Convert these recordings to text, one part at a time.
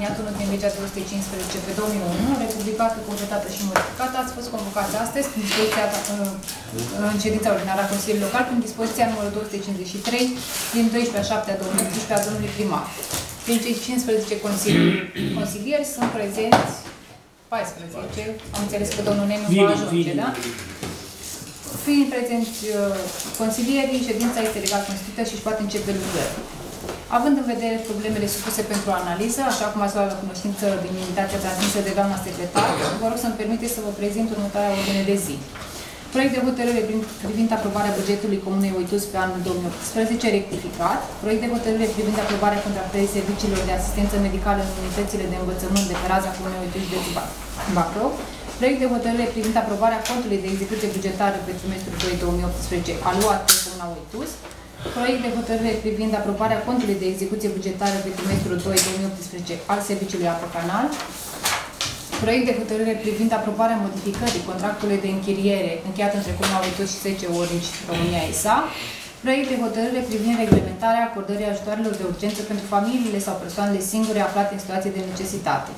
dispozițiile articolului 39, aliniatul 1 din legea 215 pe 2001, republicată, completată și modificată, ați fost convocați astăzi prin dispoziția, în ședința ordinară a Consiliului Local, prin dispoziția numărul 253 din 12 a 7 a 2018 a domnului primar. Prin cei 15 consilieri sunt prezenți 14. Am înțeles că domnul Nemiu va ajunge, da? Fiind prezenți uh, consilierii, ședința este legal constituită și își poate începe lucrări. Având în vedere problemele supuse pentru analiză, așa cum ați luat la cunoștință din invitația transmisă de doamna secretar, vă rog să-mi permiteți să vă prezint următoarea ordine de zi. Proiect de hotărâre privind aprobarea bugetului Comunei Oitus pe anul 2018 rectificat. Proiect de hotărâre privind aprobarea contractării serviciilor de asistență medicală în unitățile de învățământ de pe raza Comunei Oitus de Bacău. Proiect de hotărâre privind aprobarea contului de execuție bugetară pe trimestrul 2 2018 aluat pe Comuna Oitus. Proiect de hotărâre privind aprobarea contului de execuție bugetară pe trimestrul 2 2018 al Serviciului Apă Canal. Proiect de hotărâre privind aprobarea modificării contractului de închiriere încheiat între Comuna Oitus și 10 ori și România ESA. Proiect de hotărâre privind reglementarea acordării ajutoarelor de urgență pentru familiile sau persoanele singure aflate în situație de necesitate.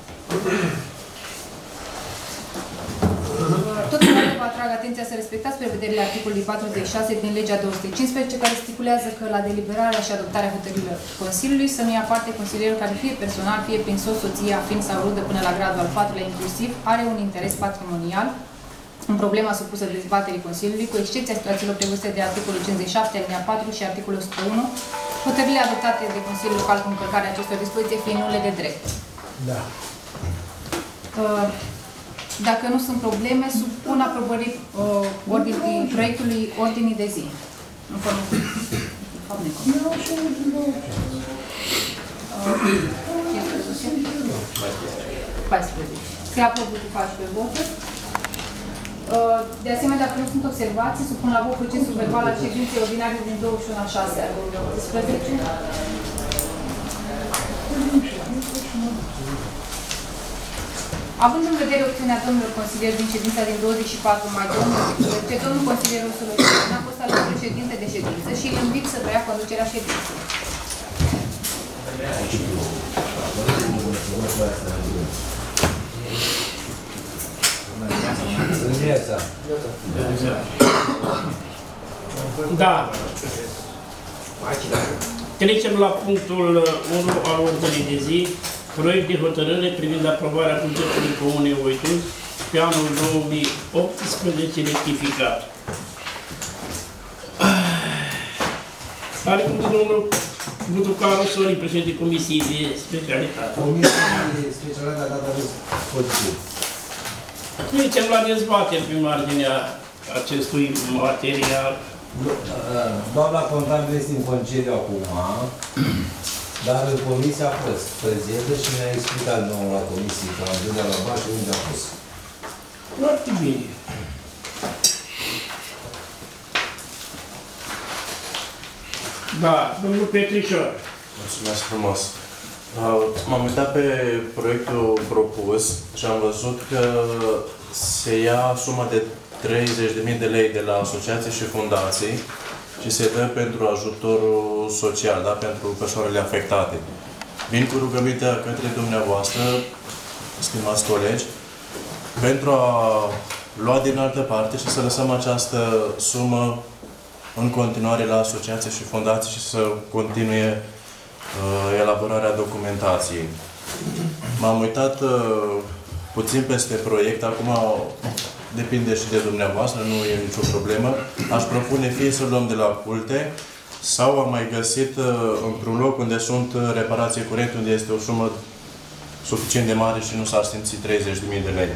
Totodată vă atrag atenția să respectați prevederile articolului 46 din legea 215, care stipulează că la deliberarea și adoptarea hotărârilor Consiliului să nu ia parte consilierul care fie personal, fie prin soț, soția, fiind sau rudă până la gradul al patrulea inclusiv, are un interes patrimonial în problema supusă dezbaterii Consiliului, cu excepția situațiilor prevăzute de articolul 57, alinea 4 și articolul 101, hotărârile adoptate de Consiliul Local cu încălcarea acestor dispoziții fiind nule de drept. Da. Uh, dacă nu sunt probleme, supun aprobării uh, ordinii, proiectului ordinii de zi. În formă. Se aprobă cu 14 voturi. Uh, De asemenea, dacă nu sunt observații, supun la vot procesul verbal al ședinței ordinare din 21 a 6 a 2018. Având în vedere opțiunea domnilor consilieri din ședința din 24 mai 2018, domnul consilier Ursulă a fost ales președinte de ședință și îl invit să preia conducerea ședinței. Da. Trecem la punctul 1 al ordinii de zi, proiect de hotărâre privind aprobarea bugetului Comunei Oitus pe anul 2018 rectificat. Are cuvântul domnul Buducaru Sorin, președinte Comisiei de Specialitate. Comisia specială a dat aviz pozitiv. Trecem la dezbatere pe marginea acestui material. Doamna contabil este în concediu acum, dar în comisia a fost prezentă și ne-a explicat nouă la comisie că am dus la bani și unde a fost. Foarte bine. Da, domnul Petrișor. Mulțumesc frumos. Uh, M-am uitat pe proiectul propus și am văzut că se ia suma de 30.000 de lei de la asociații și fundații și se dă pentru ajutorul social, da? pentru persoanele afectate. Vin cu rugămintea către dumneavoastră, stimați colegi, pentru a lua din altă parte și să lăsăm această sumă în continuare la asociații și fundații și să continue uh, elaborarea documentației. M-am uitat uh, puțin peste proiect, acum depinde și de dumneavoastră, nu e nicio problemă. Aș propune fie să luăm de la culte sau am mai găsit uh, într-un loc unde sunt uh, reparații curente, unde este o sumă suficient de mare și nu s-ar simți 30.000 de lei.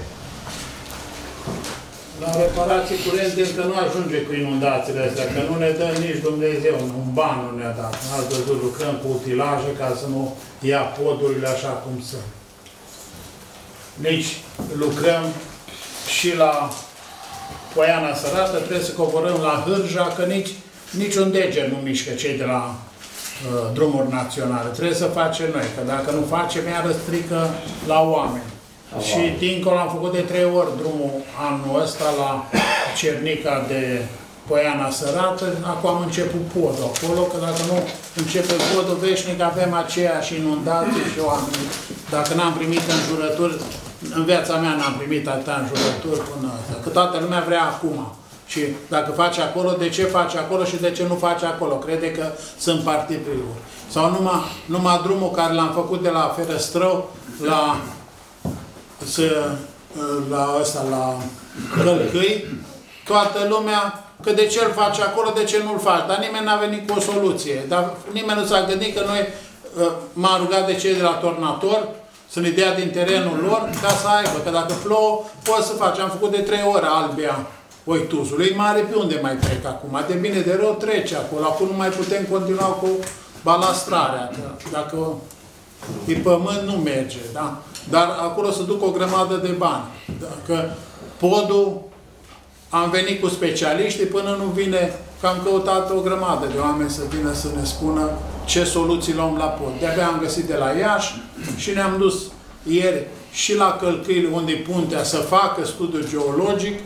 La reparații curente încă nu ajunge cu inundațiile astea, că nu ne dă nici Dumnezeu, un ban nu ne-a dat. Ați văzut, lucrăm cu utilaje ca să nu ia podurile așa cum sunt. Nici lucrăm și la Poiana Sărată, trebuie să coborâm la Hârja, că nici, nici un deget nu mișcă cei de la uh, drumuri naționale. Trebuie să facem noi, că dacă nu facem, iară strică la oameni. Și dincolo am făcut de trei ori drumul anul ăsta la Cernica de Poiana Sărată, acum am început podul acolo, că dacă nu începe podul veșnic, avem aceeași inundații și oameni. Dacă n-am primit înjurături, în viața mea n-am primit atâtea înjurături până asta, că toată lumea vrea acum. Și dacă face acolo, de ce face acolo și de ce nu face acolo? Crede că sunt partiduri. Sau numai, numai drumul care l-am făcut de la Ferăstrău la, să, la ăsta, la Călcâi, toată lumea, că de ce îl face acolo, de ce nu-l faci? Dar nimeni n-a venit cu o soluție. Dar nimeni nu s-a gândit că noi uh, m-am rugat de cei de la Tornator să ne dea din terenul lor ca să aibă. Că dacă plouă, poți să faci. Am făcut de trei ore Albia Oituzului. Mare pe unde mai trec acum? De bine de rău trece acolo. Acum nu mai putem continua cu balastrarea. Că dacă e pământ, nu merge. Da? Dar acolo se duc o grămadă de bani. Dacă podul am venit cu specialiști până nu vine, că am căutat o grămadă de oameni să vină să ne spună ce soluții luăm la pod. De-abia am găsit de la Iași și ne-am dus ieri și la Călcâile, unde e puntea, să facă studiu geologic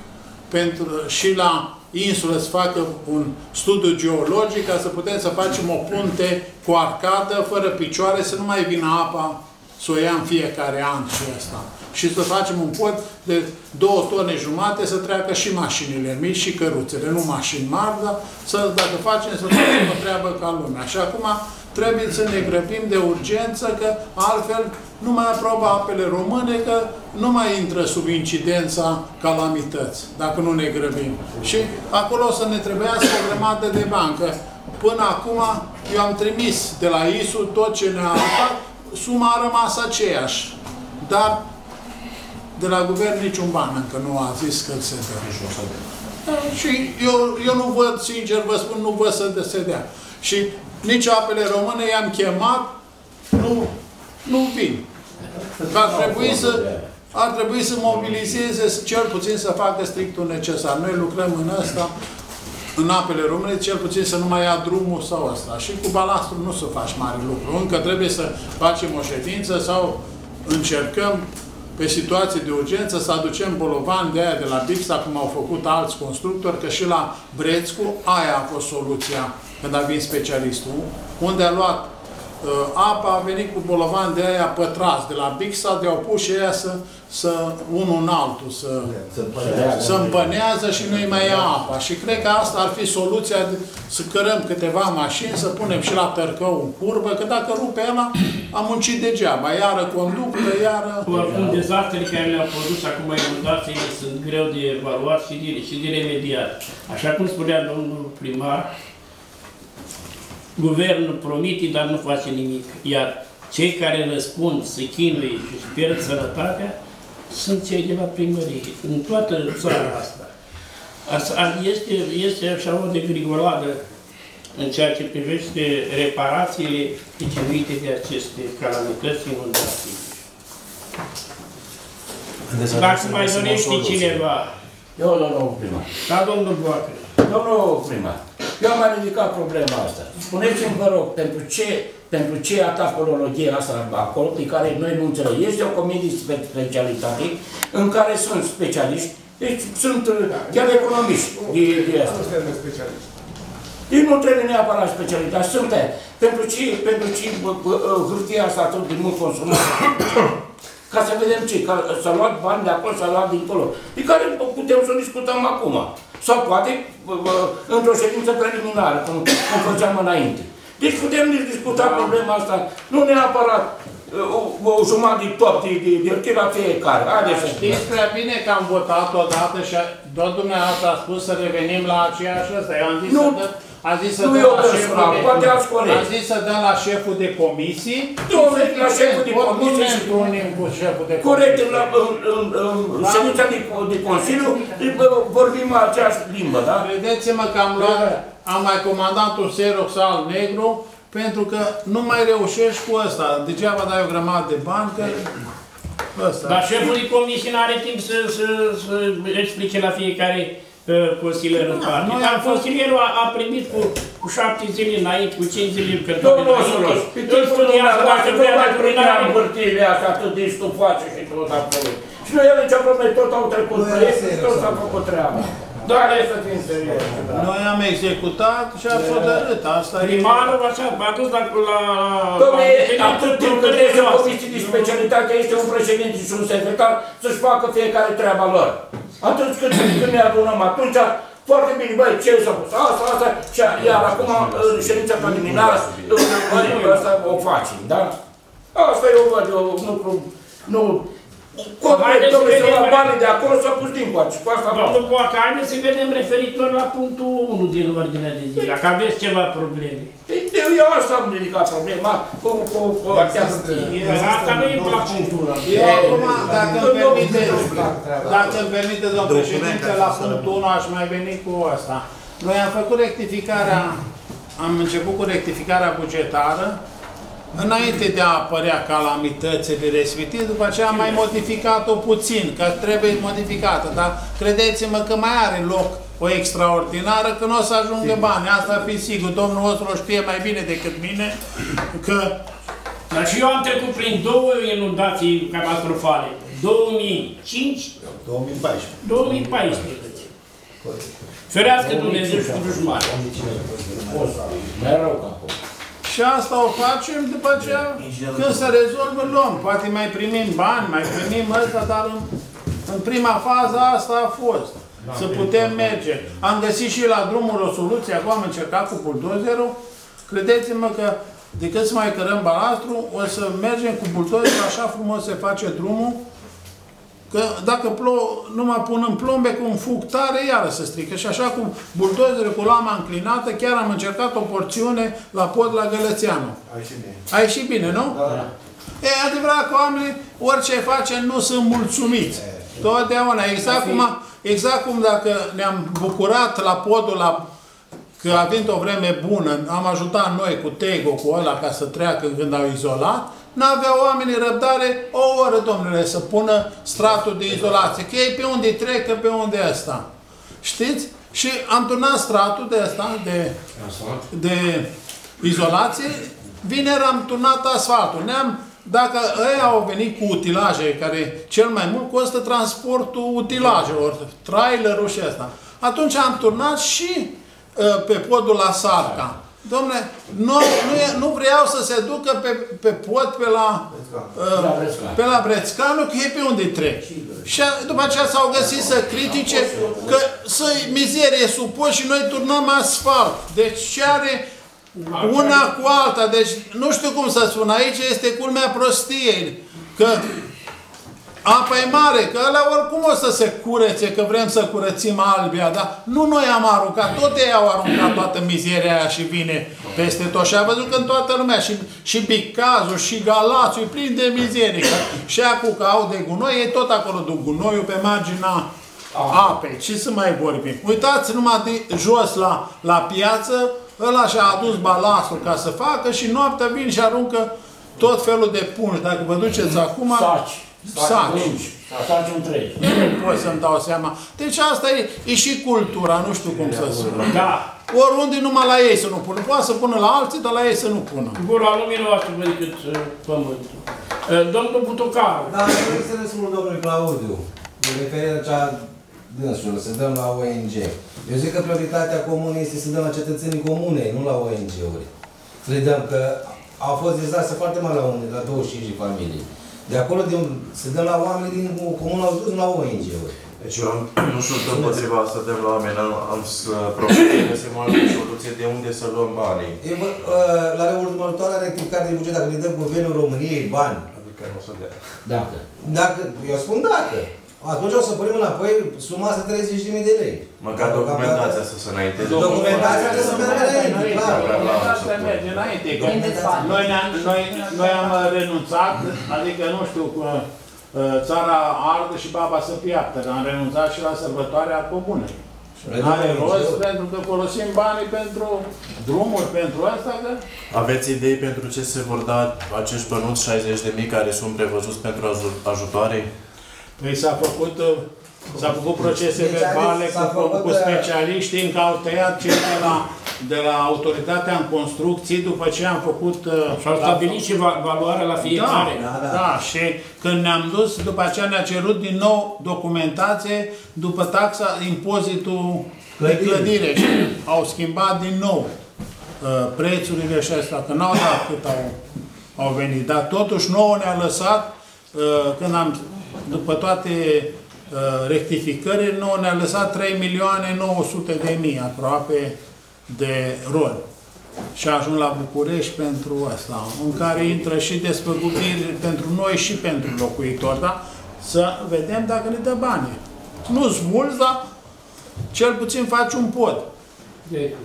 pentru, și la insulă să facă un studiu geologic ca să putem să facem o punte cu arcadă, fără picioare, să nu mai vină apa să o ia în fiecare an și asta. Și să facem un pod de două tone jumate să treacă și mașinile mici și căruțele, nu mașini mari, dar să, dacă facem, să facem o treabă ca lumea. Și acum trebuie să ne grăbim de urgență, că altfel nu mai aprobă apele române, că nu mai intră sub incidența calamități, dacă nu ne grăbim. Și acolo o să ne trebuiască o grămadă de bancă. Până acum, eu am trimis de la ISU tot ce ne-a arătat, suma a rămas aceeași. Dar de la guvern niciun ban încă nu a zis că se dă. Da, Și eu, eu nu văd, sincer vă spun, nu văd să se dea. Și nici apele române i-am chemat, nu, nu vin. Că ar trebui să, ar trebui să mobilizeze, cel puțin să facă strictul necesar. Noi lucrăm în asta, în apele române, cel puțin să nu mai ia drumul sau asta. Și cu balastru nu se faci mare lucru. Încă trebuie să facem o ședință sau încercăm pe situații de urgență să aducem bolovan de aia de la Bixa, cum au făcut alți constructori, că și la Brețcu aia a fost soluția când a venit specialistul, unde a luat uh, apa, a venit cu bolovan de aia pătrați de la Bixa, de au pus și aia să, să unul în altul, să, să împănează și nu-i mai ia apa. Și cred că asta ar fi soluția, de, să cărăm câteva mașini, să punem și la tărcău în curbă, că dacă rupe ăla, am muncit degeaba. Iară conductă, iară... Oricum, dezastrele care le-au produs acum inundațiile sunt greu de evaluat și de, și de remediat. Așa cum spunea domnul primar, guvernul promite, dar nu face nimic. Iar cei care răspund, se chinuie și își pierd sănătatea, sunt cei de la primărie, în toată țara asta. Asta este, este așa o degrigoladă în ceea ce privește reparațiile pricinuite de aceste calamități inundații. Dacă mai dorește cineva, Eu, domnul primar. da, domnul Boacă, Domnul primar, eu am mai ridicat problema asta. Spuneți-mi, vă rog, pentru ce, pentru ce atacologie asta acolo, pe care noi nu înțelegem? Este o comisie de specialitate în care sunt specialiști, deci sunt uh, chiar economiști de, de asta. Ei nu trebuie neapărat specialitate, sunt aia. Pentru ce, pentru ce bă, bă, hârtia asta atât de mult consumată? Ca să vedem ce, că s-a luat bani de acolo, s-a luat dincolo. Pe care putem să o discutăm acum. Sau poate bă, bă, într-o ședință preliminară, cum, cum făceam înainte. Deci putem discuta problema asta, nu neapărat uh, o, o jumătate de top de, de, de, de la fiecare. Haideți să Știți prea bine că am votat odată și a- tot dumneavoastră a spus să revenim la aceeași ăsta. Eu am zis Nu. să dă, a zis să Nu dăm eu la personal, șeful de, poate alți colegi. a zis să dăm la șeful de comisii. Domnule, la șeful de Tot comisie nu ne și- întrunim cu șeful de Corect, comisie. în, în, în, în ședința de, de Consiliu bă, vorbim aceeași limbă, da? Credeți-mă că am luat, am mai comandat un Xerox al negru, pentru că nu mai reușești cu ăsta. Degeaba dai o grămadă de bani, că ăsta. Dar șeful de comisie nu are timp să, să, să explice la fiecare uh, consilier în parte. noi Dar am fost- consilierul a, a primit cu, cu șapte zile înainte, cu cinci zile că Domnul Soros, pe îl timpul studiază dacă dumneavoastră, vrea, nu mai dacă nu primeam are. hârtiile astea atât de stufoase și tot acolo. Și noi avem ce probleme, tot au trecut Nu era proiectul și serios tot s-a acum. făcut treaba. Dar hai să fim serioși. da. Noi am executat și a hotărât. Asta e... Primarul așa, a dus la... la Dom'le, la- atât timp cât este o comisie de specialitate, este un președinte și un secretar să-și facă fiecare treaba lor. Atunci când, când ne adunăm atunci, foarte bine, băi, ce s-a pus? Asta, asta, și iar acum, în ședința preliminară, asta o facem, da? Asta eu văd, eu nu, nu, Corect, Haideți să domnule, să vedem- la banii de acolo s-a pus din coace. Cu asta Domnul Boacă, haideți să vedem referitor la punctul 1 din ordinea de zi, dacă aveți ceva probleme. Păi, Eu, eu asta am ridicat problema cu, cu, cu acea hârtie. Asta nu e la punctul ăla. Eu acum, dacă îmi permite, dacă îmi permite, domnul președinte, la punctul 1 aș mai veni cu asta. Noi am făcut rectificarea, am început cu rectificarea bugetară, înainte de a apărea calamitățile respective, după aceea am mai modificat-o puțin, că trebuie modificată, dar credeți-mă că mai are loc o extraordinară, că nu o să ajungă bani, asta fi sigur, domnul vostru o știe mai bine decât mine, că Dar și eu am trecut prin două inundații catastrofale. 2005, 2014. 2014. Ferească Dumnezeu și cu dușmani. Mai rău ca acum. Și asta o facem după aceea, când se rezolvă, luăm. Poate mai primim bani, mai primim ăsta, dar în, în prima fază asta a fost. Să putem merge. Am găsit și la drumul o soluție, acum am încercat cu buldozerul. Credeți-mă că decât să mai cărăm balastru, o să mergem cu buldozerul, așa frumos se face drumul, Că dacă plouă, numai pun în plombe cu un fug tare, iară se strică. Și așa cu buldozerul cu lama înclinată, chiar am încercat o porțiune la pod la Gălățeanu. Ai și bine. A ieșit bine, nu? Da. E adevărat că oamenii, orice face, nu sunt mulțumiți. Totdeauna. Exact cum, exact cum dacă ne-am bucurat la podul la că având o vreme bună, am ajutat noi cu Tego, cu ăla, ca să treacă când au izolat, n-aveau oamenii răbdare o oră, domnule, să pună stratul de izolație. Că ei pe unde trec, că pe unde ăsta. Știți? Și am turnat stratul de ăsta, de, de izolație, vineri am turnat asfaltul. Ne-am, dacă ei au venit cu utilaje, care cel mai mult costă transportul utilajelor, trailerul și ăsta. Atunci am turnat și uh, pe podul la Sarca. Domne, nu, nu, e, nu vreau să se ducă pe, pe pod pe la, uh, La Brețcan. pe la Brețcanu, că e pe unde trec. Și a- după aceea s-au găsit să critique că să mizerie supus și noi turnăm asfalt. Deci ce are una cu alta. Deci nu știu cum să spun. Aici este culmea prostiei. Că apa e mare, că ăla oricum o să se curețe, că vrem să curățim Albia, dar nu noi am aruncat, tot ei au aruncat toată mizeria aia și vine peste tot. Și a văzut că în toată lumea, și, și Bicazul, și Galațiul, e plin de mizerie. Că, și acum că au de gunoi, e tot acolo duc gunoiul pe marginea apei. Ce să mai vorbim? Uitați numai de jos la, la piață, ăla și-a adus balastul ca să facă și noaptea vin și aruncă tot felul de pungi. Dacă vă duceți acum, Saci. Saci. Lungi. Saci întregi. nu pot să-mi dau seama. Deci asta e, e și cultura, nu știu cum să spun. Da. Oriunde numai la ei să nu pună. Poate să pună la alții, dar la ei să nu pună. Gura lumii nu așa decât uh, pământul. Uh, Domnul Butucaru. Da, vreau să răspund domnului Claudiu. De referire cea dânsul, să dăm la ONG. Eu zic că prioritatea comună este să dăm la cetățenii comune, nu la ONG-uri. Să le dăm că au fost dezastre foarte mari la, unde, la 25 de familii. De acolo de unde să dăm la oameni din comună au dus la ONG-uri. Deci eu am- nu sunt împotriva să dăm la oameni, am, am să propun să găsim o altă soluție de unde să luăm banii. E, bă, uh, la următoarea rectificare de buget, dacă le dă Guvernul României bani, Adică nu o să dea. Dacă. dacă, eu spun dacă, atunci o să punem înapoi suma asta 30.000 de lei. Măcar documentația să se înainteze. Documentația trebuie să meargă înainte, clar. Asta merge înainte. că Prindeți bani. Noi, ne-am- noi, noi am renunțat, adică nu știu, cu, uh, țara ardă și baba să piaptă, că am renunțat și la sărbătoarea comunei. Noi Are dăm rost ONG-uri. pentru că folosim banii pentru drumuri, pentru asta, că Aveți idei pentru ce se vor da acești bănuți 60 de mii care sunt prevăzuți pentru aju- ajutoare? Păi s-a făcut, uh, s-a făcut procese Deci, verbale s-a cu, făcut, cu uh, specialiști, știm că au tăiat cei de la de la autoritatea în construcții după ce am făcut... uh, Și-au stabilit și va- valoarea la fiecare. Da, Da, da, da. da, și când ne-am dus, după aceea ne-a cerut din nou documentație după taxa, impozitul de Clădire. clădire și au schimbat din nou uh, prețurile și astea, că n-au dat cât au, au venit. Dar totuși nouă ne-a lăsat, uh, când am, după toate uh, rectificările, nouă ne-a lăsat 3 milioane 900 de mii aproape de roli și ajung la București pentru asta, în care intră și despăgubiri pentru noi și pentru locuitori, da? Să vedem dacă ne dă bani. Nu-ți mulți, dar cel puțin faci un pod.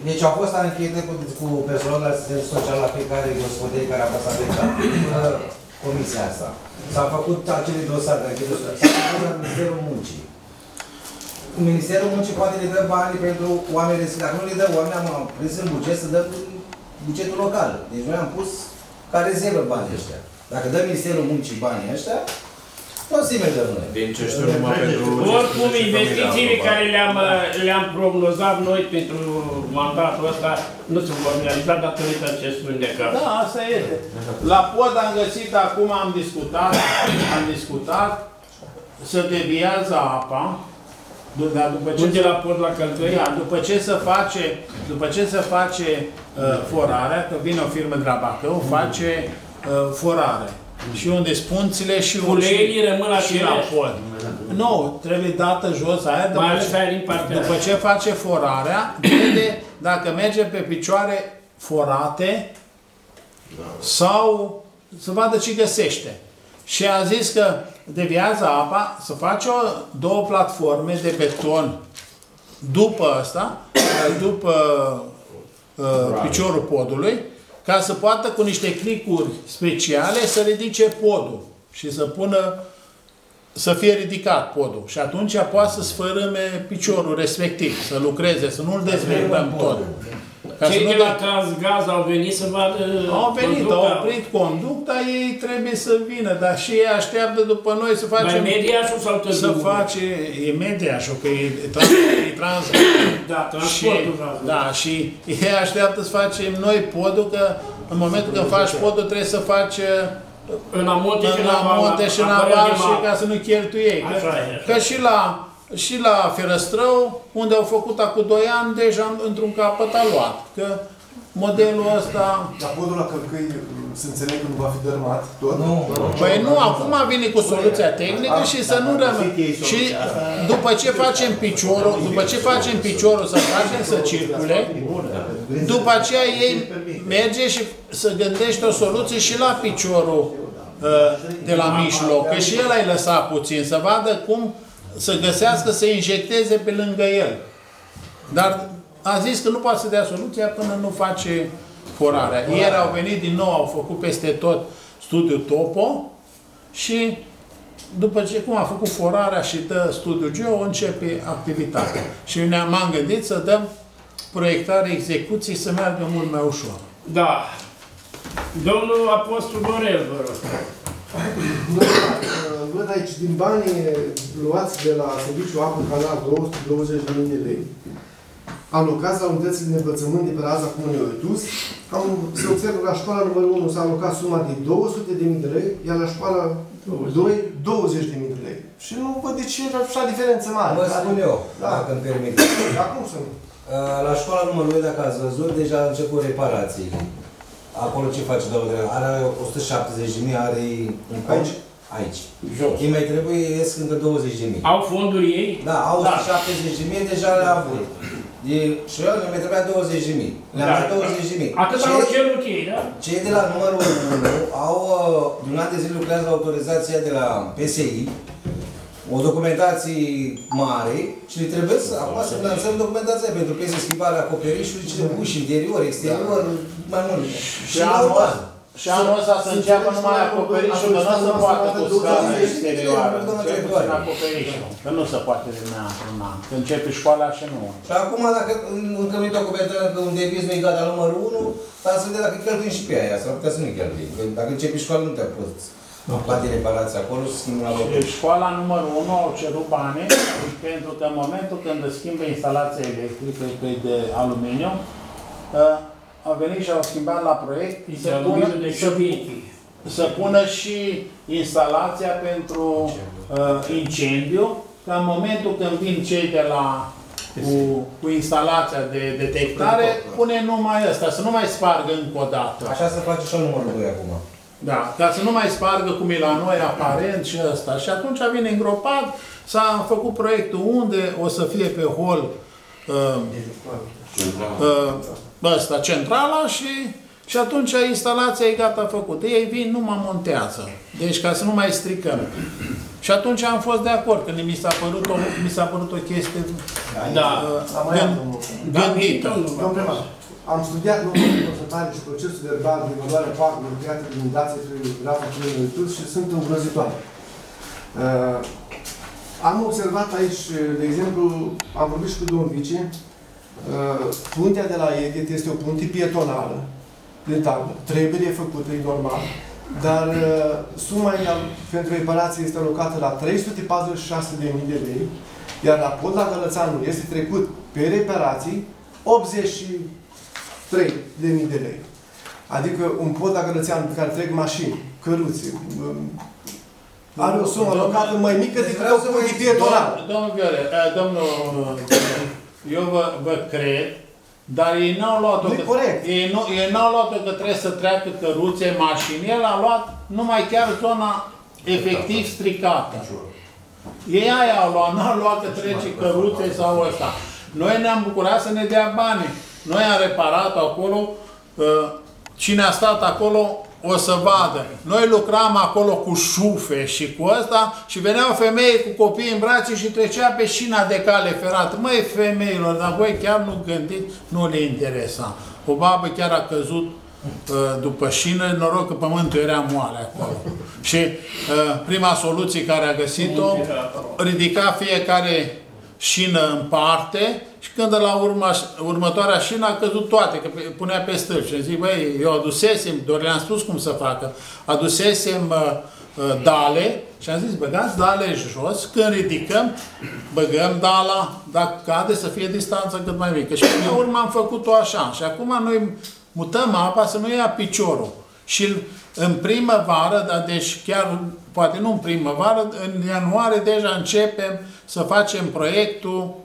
Deci au fost anchete cu, cu personal de asistență social la fiecare gospodărie care a fost afectat uh, comisia asta. S-au făcut acele dosare de anchete sociale. S-a făcut la Ministerul Muncii. Ministerul Muncii poate le dă bani pentru oameni respectiv. Dacă nu le dă oameni, am prins în buget să dăm bugetul local. Deci noi am pus ca rezervă banii ăștia. Dacă dă Ministerul Muncii banii ăștia, nu o să-i mai dăm noi. Din ce știu numai pentru... Oricum, gestiune și investițiile familie, care le-am, le-am prognozat noi pentru mandatul ăsta nu se vor realiza datorită acestui decaz. Da, asta este. La pod am găsit, acum am discutat, am discutat, să deviază apa, du- dar după ce Unde la pod la călcăi? Da, după ce se face, după ce se face uh, forarea, că vine o firmă de la Bacău, face uh, forare. Și unde spunțile și Uleiului rămân și la aceleași? pod. Nu, trebuie dată jos aia, după Mai ales ce, aia din partea după aia. ce face forarea, vede dacă merge pe picioare forate sau să vadă ce găsește. Și a zis că deviază apa, să face o, două platforme de beton după asta, după uh, piciorul podului, ca să poată cu niște clicuri speciale să ridice podul și să pună să fie ridicat podul. Și atunci poate să sfărâme piciorul respectiv, să lucreze, să nu-l dezvirgăm tot. Ca să Cei nu de dă- la Transgaz au venit să vadă au venit, au conducta. oprit conducta, ei trebuie să vină, dar și ei așteaptă după noi să Mai facem... mediașul sau tot Să drumul? face, e mediașul, că e, trans, e trans, Da, și, transportul. vreau. da, și ei așteaptă să facem noi podul, că în momentul când faci podul trebuie să faci uh, În amonte și în în aval. amonte și în apărări aval de și mare. ca să nu cheltui ei. Că, Așa e, așa. că și la, și la Ferăstrău, unde au făcut acum 2 ani, deja într-un capăt a luat. Că modelul ăsta... Dar podul la călcăi se înțeleg că nu va fi dărmat tot? Nu. Păi nu, acum vine cu soluția tehnică și să nu rămân. Și după ce facem piciorul, după ce facem piciorul să facem să circule, după aceea ei merge și să gândește o soluție și la piciorul uh, de la mijloc, că și el ai lăsat puțin, să vadă cum să găsească să injecteze pe lângă el. Dar a zis că nu poate să dea soluția până nu face forarea. Ieri au venit din nou, au făcut peste tot studiul Topo și după ce cum a făcut forarea și dă studiul Geo, începe activitatea. Și ne-am m-am gândit să dăm proiectare, execuții să meargă mult mai ușor. Da. Domnul Apostol Dorel, vă rog. Văd aici, din banii luați de la serviciul apă canal 220.000 de lei, alocați la unitățile de învățământ de pe raza comunei Oitus, am, se observă că la școala numărul 1 s-a alocat suma de 200.000 de lei, iar la școala 2, 20.000 de lei. Și nu văd de ce e așa diferență mare. Vă spun eu, Da. dacă îmi permite. Acum să nu. Uh, La școala numărul 2, dacă ați văzut, deja a început reparațiile. Acolo ce face domnul director? Are 170 de mii, are un cont Aici? aici. Jos. Îi mai trebuie ies încă 20 de mii. Au fonduri ei? Da, au Da. 170 de mii, deja le-a avut. E, și eu mi trebuia 20 de mii. Le-am Da. dat 20 de mii. Atât Cei- au cerut ei, da? Cei de la numărul 1 au, uh, de un an de zile lucrează la autorizația de la PSI, o documentație mare și le trebuie să, acum să finanțăm documentația pentru piese schimbarea acoperișului, ce uși, interior, exterior, mai mult. Și anul ăsta, și anul ăsta să înceapă numai acoperișul, că nu se poate cu scara exterioară. Cel puțin acoperișul. Că nu se poate termina într-un an. Că începe școala și nu. Și acum, dacă încă nu e documentat că un deviz nu e gata numărul 1, dar să vedem dacă cheltuim și pe aia, s-ar putea să nu cheltuim. Că Dacă începi școala, nu te-a pus plati reparația acolo și schimbă la loc. Deci școala numărul 1 au cerut bani pentru că în momentul când îți schimbă instalația electrică, că e de aluminiu, uh, au venit și au schimbat la proiect să Să pună, de să, să pună și instalația pentru uh, incendiu, ca în momentul când vin cei de la cu, cu instalația de detectare, pune numai ăsta, să nu mai spargă încă o dată. Așa se face și la numărul 2 acum. Da, ca să nu mai spargă cum e la noi aparent și ăsta. Și atunci vine îngropat, s-a făcut proiectul unde o să fie pe hol uh, uh, ăsta, centrala și, și atunci instalația e gata făcută. Ei vin, nu mă montează. Deci ca să nu mai stricăm. Și atunci am fost de acord, când mi s-a părut o, mi s-a părut o chestie Da. uh, Am mai gând- am un- gândită. Domnul primar, am studiat numărul de constatare și procesul verbal din valoarea pacului creată din inundație prin rafa Cunului și sunt îngrozitoare. Uh, am observat aici, de exemplu, am vorbit și cu domnul vice, uh, puntea de la Eghet este o punte pietonală de tablă. Trebuie făcută, e normal. Dar uh, suma pentru reparație este alocată la 346.000 de lei, iar la pod la Gălățanul este trecut pe reparații 80 3.000 de de lei. Adică un pod la Gărățean pe care trec mașini, căruțe, um, are o sumă alocată mai mică deci decât o pui pietonal. Domnul Viole, domnul, eu vă, vă cred, dar ei n-au luat-o că, ei nu, ei n-au luat-o că trebuie să treacă căruțe, mașini. El a luat numai chiar zona efectiv stricată. Ei aia au luat, n-au luat că trece căruțe sau ăsta. Noi ne-am bucurat să ne dea bani. Noi am reparat acolo, uh, cine a stat acolo o să vadă. Noi lucram acolo cu șufe și cu ăsta și veneau femei cu copii în brațe și trecea pe șina de cale ferată. Măi, femeilor, dar voi chiar nu gândiți, nu le interesa. O babă chiar a căzut uh, după șină, noroc că pământul era moale acolo. Și uh, prima soluție care a găsit-o, ridica fiecare șină în parte și când la urma, următoarea șină a căzut toate, că pe- punea pe stâlpi. Și zic, băi, eu adusesem, doar le-am spus cum să facă, adusesem uh, uh, dale și am zis, băgați dale jos, când ridicăm, băgăm dala, dacă cade să fie distanța cât mai mică. Și până la urmă am făcut-o așa. Și acum noi mutăm apa să nu ia piciorul. Și în primăvară, dar deci chiar, poate nu în primăvară, în ianuarie deja începem să facem proiectul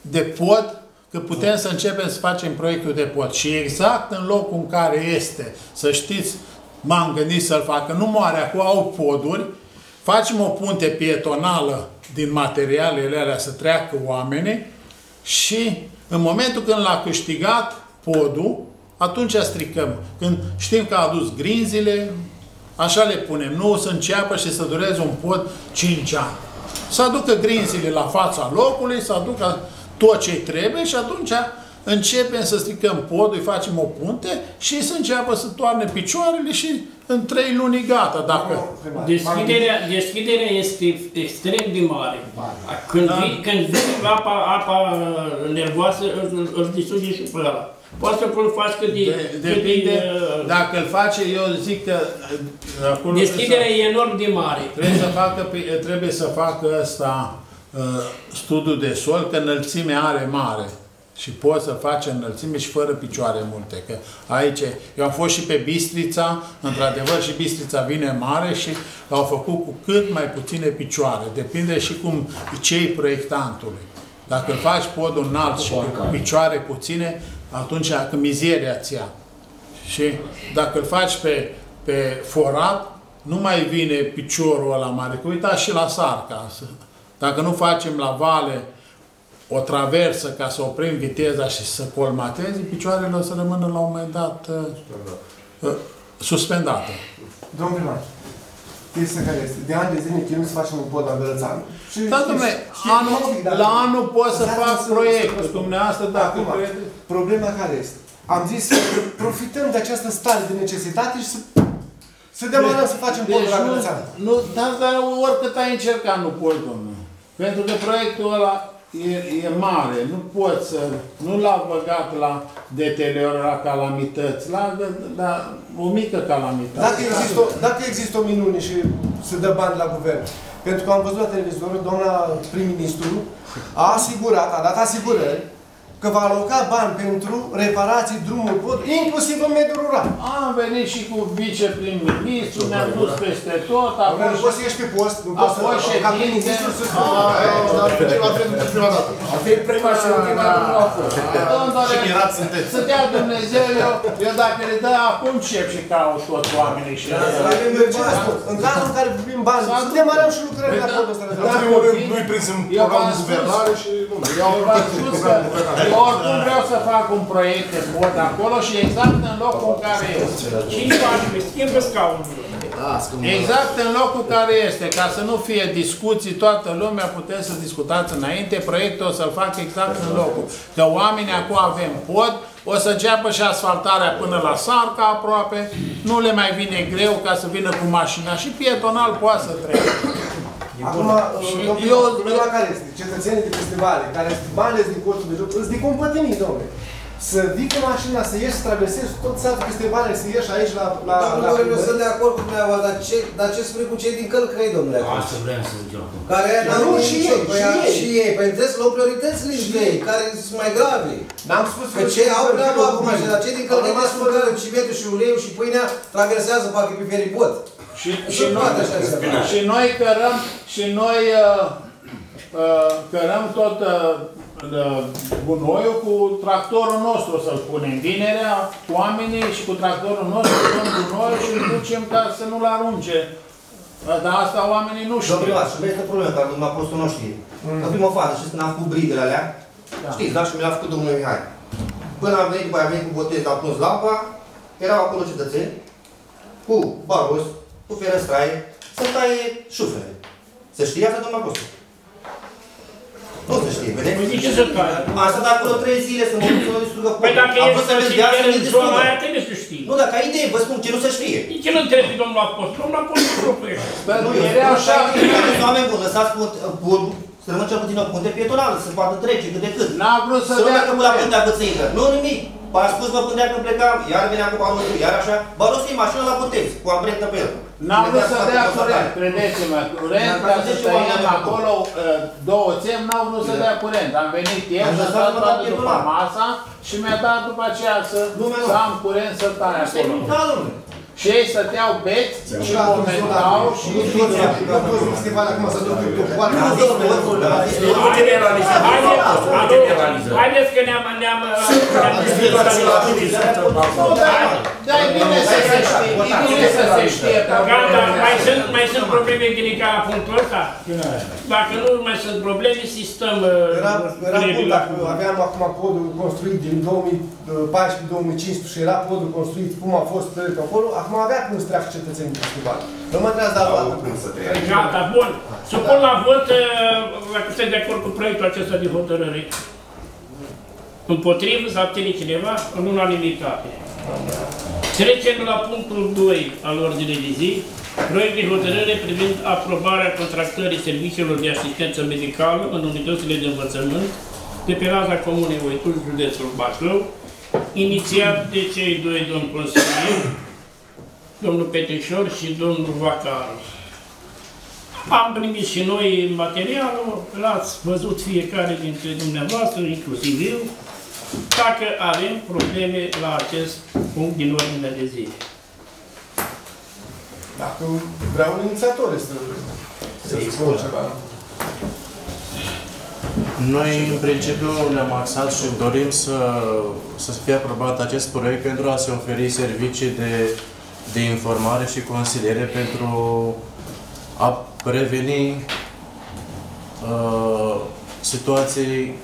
de pod, că putem să începem să facem proiectul de pod. Și exact în locul în care este, să știți, m-am gândit să-l fac, că nu moare acum, au poduri, facem o punte pietonală din materialele alea să treacă oamenii și în momentul când l-a câștigat podul, atunci stricăm. Când știm că a adus grinzile, așa le punem. Nu o să înceapă și să dureze un pod 5 ani. Să aducă grinzile la fața locului, să aducă tot ce trebuie și atunci începem să stricăm podul, îi facem o punte și să înceapă să toarne picioarele și în trei luni gata. Dacă... Deschiderea, deschiderea este extrem de mare. Când, Da. vii, când vine apa, apa nervoasă, îl, îl distruge și pe ăla. Poți să-l faci cât de... De, cât de, depinde, uh, dacă îl face, eu zic că uh, acolo trebuie să- Deschiderea e enorm de mare. Trebuie să facă, pe- trebuie să facă ăsta uh, studiul de sol, că înălțimea are mare. Și poți să faci înălțime și fără picioare multe. Că aici, eu am fost și pe Bistrița, într-adevăr și Bistrița vine mare și l-au făcut cu cât mai puține picioare. Depinde și cum cei proiectantului. Dacă îl faci podul înalt și cu picioare puține, atunci că mizeria ți ia. Și dacă îl faci pe, pe forat, nu mai vine piciorul ăla mare. Că uitați și la sarca. să- Dacă nu facem la vale o traversă ca să oprim viteza și să colmatezi, picioarele o să rămână la un moment dat uh, uh, suspendate. Domnul primar, chestia care este, de ani de zile chinuim să facem un pod la Bălățanu. Și Da, domnule, știți- anul, știți- dacă- la anul pot să Dați-mi fac să- să proiectul. răspund. Dumneavoastră, dacă Acum, proiectul... problema care este? Am zis să profităm de această stare de necesitate și să, să demarăm să facem podul Deci la nu, Bălățanu. nu, dar, dar oricât ai încercat, nu poți, domnule. Pentru că proiectul ăla e, e mare, nu poți să... Nu l-a băgat la deteriorare, la calamități, la, la o mică calamitate. Dacă există, o- dacă există o minune și se dă bani la guvern, pentru că am văzut la televizor, doamna prim-ministru a asigurat, a dat asigurări că va aloca bani pentru reparații drumului pod, inclusiv în mediul rural. Am venit și cu viceprim-ministru, ne-am dus peste tot, a Acum nu fost poți să ieși pe post, nu A poți să... fost Ca ședințe. prim-ministru să spui, "A, dar la vreme prima dată. Ar fi prima și ultima nu a fost. Domnule, Și mirat sunteți. să dea Dumnezeu, eu, eu dacă le dă acum încep și caut toți oamenii și Avem de ce vă spun? În cazul în care primim bani, S-a să demarăm și lucrările la Păi da. podul ăsta. de Da. la- În primul rând, nu-i prins în Eu programul v-am de spus. guvernare și nu, iau Eu v-am spus că eu oricum vreau să fac un proiect de pod acolo și exact în locul în care este. Cine face? Schimbă scaunul. Exact în locul care este, ca să nu fie discuții, toată lumea puteți să discutați înainte, proiectul o să-l fac exact în locul. Că oamenii acum avem pod, o să înceapă și asfaltarea până la Sarca aproape, nu le mai vine greu ca să vină cu mașina și pietonal poate să trece. Acum, eu- eu, problema care este? Cetățenii de festivale, care sunt mai ales din costul de joc, îți de compătimii, domnule. Să vii cu mașina, să ieși, să traversezi tot satul festivale, să ieși aici la... la, Domnul la Dorin, eu sunt de acord cu dumneavoastră, dar ce, dar ce spui cu cei din Călcăi, domnule? Asta vreau să zic eu acum. Care Dar nu, și ei, păi, și ei. și ei, păi trebuie să luăm prioritățile între ei, care sunt mai grave. N-am spus Că ce au treabă acum, și dar cei din Călcăi trebuie să mănâncă cimentul și uleiul și pâinea, traversează, parcă pe feribot. Și, Nu și, se noi, poate așa ceva. și noi cărăm, și noi uh, uh, cărăm tot uh, uh, gunoiul cu tractorul nostru să-l punem. Vinerea cu oamenii și cu tractorul nostru luăm gunoiul și îl ducem ca să nu-l arunce. Uh, Dar asta oamenii nu știu. Domnul Ioan, și mai este o problemă care domnul apostol nu știe. În prima fază, știți când am făcut bridele alea, Da. știți, da, și mi le-a făcut domnul Mihai. Până am venit, după aia am venit cu botez, am pus lampa, erau acolo cetățeni, cu baros, cu ferăstraie, să taie șufele. Se știe asta, domnul apostol? Nu se știe, Păi vedeți? de ce să taie? Am stat acolo trei zile să mă duc să mă distrugă Păi dacă Am ești vrut să vezi consilyer viața, în ne zona distrugă. aia, trebuie să știi. Nu, dacă ai idee, vă spun ce nu se știe. De ce nu întrebi domnul apostol? Domnul apostol propriu. Pentru Nu, că eu era spun așa, așa, oameni buni, lăsați pod- podul, să rămân cel puțin o punte pietonală, să poată trece cât de cât. n-a vrut să Să nu dea meargă cu la puntea bățâică. Nu nimic. A spus mă pândea când plecam, iar venea cu barosul, iar așa. Barosul e mașină la botez, cu ambrentă pe el. N-am vrut să Imediat dea s-a curent, făcut credeți-mă, curent, Dacă ca să zice tăiem oamenii acolo uh, două țem, n-au vrut să Da. dea curent. Am venit eu, Am să lăsat stau numai toată la după pietonal. masa și mi-a dat după aceea să, Lumea nu. să am curent să tai acolo. Da, domnule. Și ei stăteau beți și comentau și Nu toți, nu toți din festivale acum să duc pe poartă. Am zis totul, am zis totul. Nu generalizăm. Haideți, Nu alo, generalizăm. haideți că ne-am ne-am ne-am Nu, dar, dar e bine să se știe, e bine să se știe Gata, problemele mai astea. sunt, mai sunt probleme delicate la punctul ăsta? Dacă nu mai sunt probleme, sistăm uh, Era, era reguli bun la dacă aveam acum podul construit din 2014-2015 și era podul construit cum a fost pe acolo, acum avea cum să treacă cetățenii de festival. Nu mă întreați de altă cum să te ia. Gata, bun. Supun la vot, uh, dacă sunteți de acord cu proiectul acesta de hotărâre. Împotrivă, să abține cineva? În unanimitate. Trecem la punctul 2 al ordinei de zi. Proiect de hotărâre privind aprobarea contractării serviciilor de asistență medicală în unitățile de învățământ de pe raza Comunei Oitul, județul Bacău, inițiat de cei doi domni consilieri, domnul Petrișor și domnul Vacaru. Am primit și noi materialul, l-ați văzut fiecare dintre dumneavoastră, inclusiv eu, dacă avem probleme la acest punct din ordinea de zi. Dacă vreau un inițiator să, să spun ceva. Noi, în principiu, ne-am axat și dorim să, să fie aprobat acest proiect pentru a se oferi servicii de, de informare și consiliere pentru a preveni uh, situații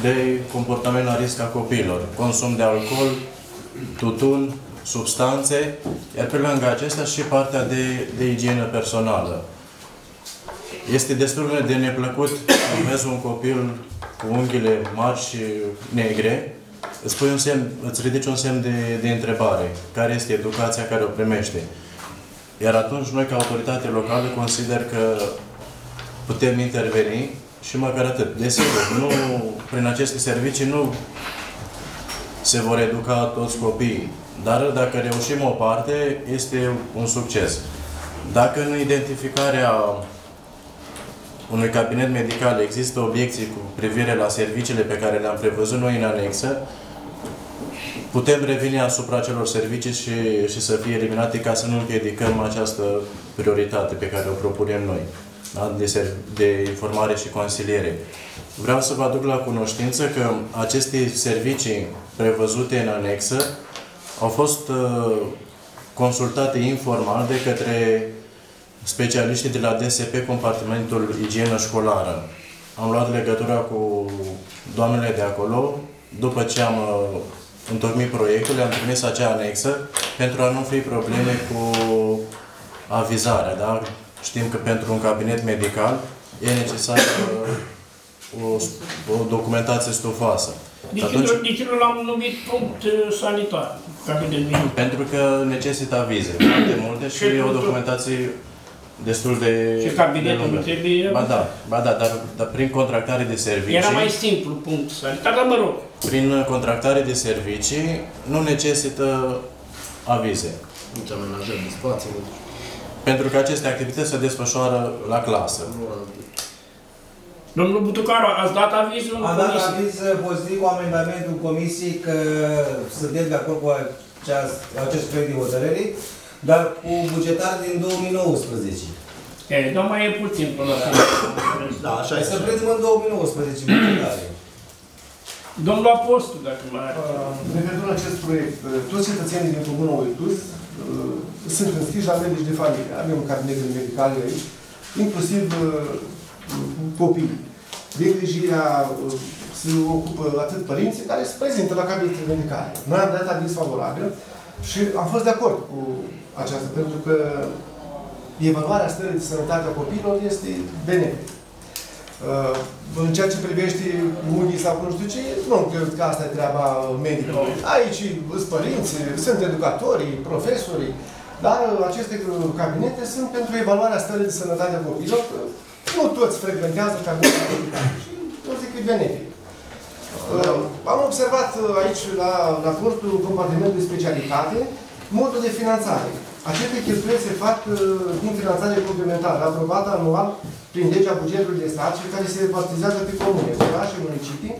de comportament la risc a copiilor, consum de alcool, tutun, substanțe, iar pe lângă acestea și partea de, de igienă personală. Este destul de neplăcut când vezi un copil cu unghiile mari și negre, îți, pui un semn, îți ridici un semn de, de întrebare. Care este educația care o primește? Iar atunci noi, ca autoritate locală, consider că putem interveni și măcar atât. Desigur, nu, prin aceste servicii nu se vor educa toți copiii, dar dacă reușim o parte, este un succes. Dacă în identificarea unui cabinet medical există obiecții cu privire la serviciile pe care le-am prevăzut noi în anexă, putem reveni asupra celor servicii și, și să fie eliminate ca să nu împiedicăm această prioritate pe care o propunem noi da? de, ser- de informare și consiliere. Vreau să vă aduc la cunoștință că aceste servicii prevăzute în anexă au fost uh, consultate informal de către specialiștii de la DSP, compartimentul igienă școlară. Am luat legătura cu doamnele de acolo, după ce am uh, întocmit proiectul, le-am trimis acea anexă pentru a nu fi probleme cu avizarea, da? Știm că pentru un cabinet medical e necesară o, o documentație stufoasă. De Și ce atunci- nu- de ce nu l-am numit punct uh, sanitar? Cabinet medical. Pentru că necesită avize foarte multe și Și o pentru- documentație destul de Și de cabinetul lungă. nu trebuie... Ba da, ba da, dar, dar prin contractare de servicii, Era mai simplu punct sanitar, dar mă rog. prin contractare de servicii nu necesită avize. Nici amenajări de spații, nu Pentru că aceste activități se desfășoară la clasă. Domnul Butucaru, ați dat avizul în Am dat comisie? aviz pozitiv cu amendamentul comisiei că suntem de acord cu aceast, acest proiect de hotărâre, dar cu bugetar din 2019. E, dar mai e puțin până la final. Da, așa Hai să este. predăm în 2019 bugetare. Domnul Apostol, dacă mai are. Referitor la acest proiect, uh, toți cetățenii din Comuna Oitus uh, sunt înscriși la medici de familie. Avem cabinete medicale aici, inclusiv uh, copii. De îngrijirea uh, se ocupă atât părinții care se prezintă la cabinete medicale. Noi am dat aviz favorabil și am fost de acord cu aceasta, pentru că evaluarea stării de sănătate a copiilor este benefică. Uh, În ceea ce privește unii sau nu știu ce, nu cred că asta e treaba medicului. Aici sunt părinți, sunt educatorii, profesorii, dar aceste cabinete sunt pentru evaluarea stării de sănătate a copiilor. că Nu toți frecventează cabinetele medicale și eu zic că e benefic. Uh, Am observat uh, aici la raportul compartimentului de specialitate modul de finanțare. Aceste cheltuieli se fac uh, din finanțare complementară, aprobată anual prin legea bugetului de stat și care se repartizează pe comune, orașe, municipii,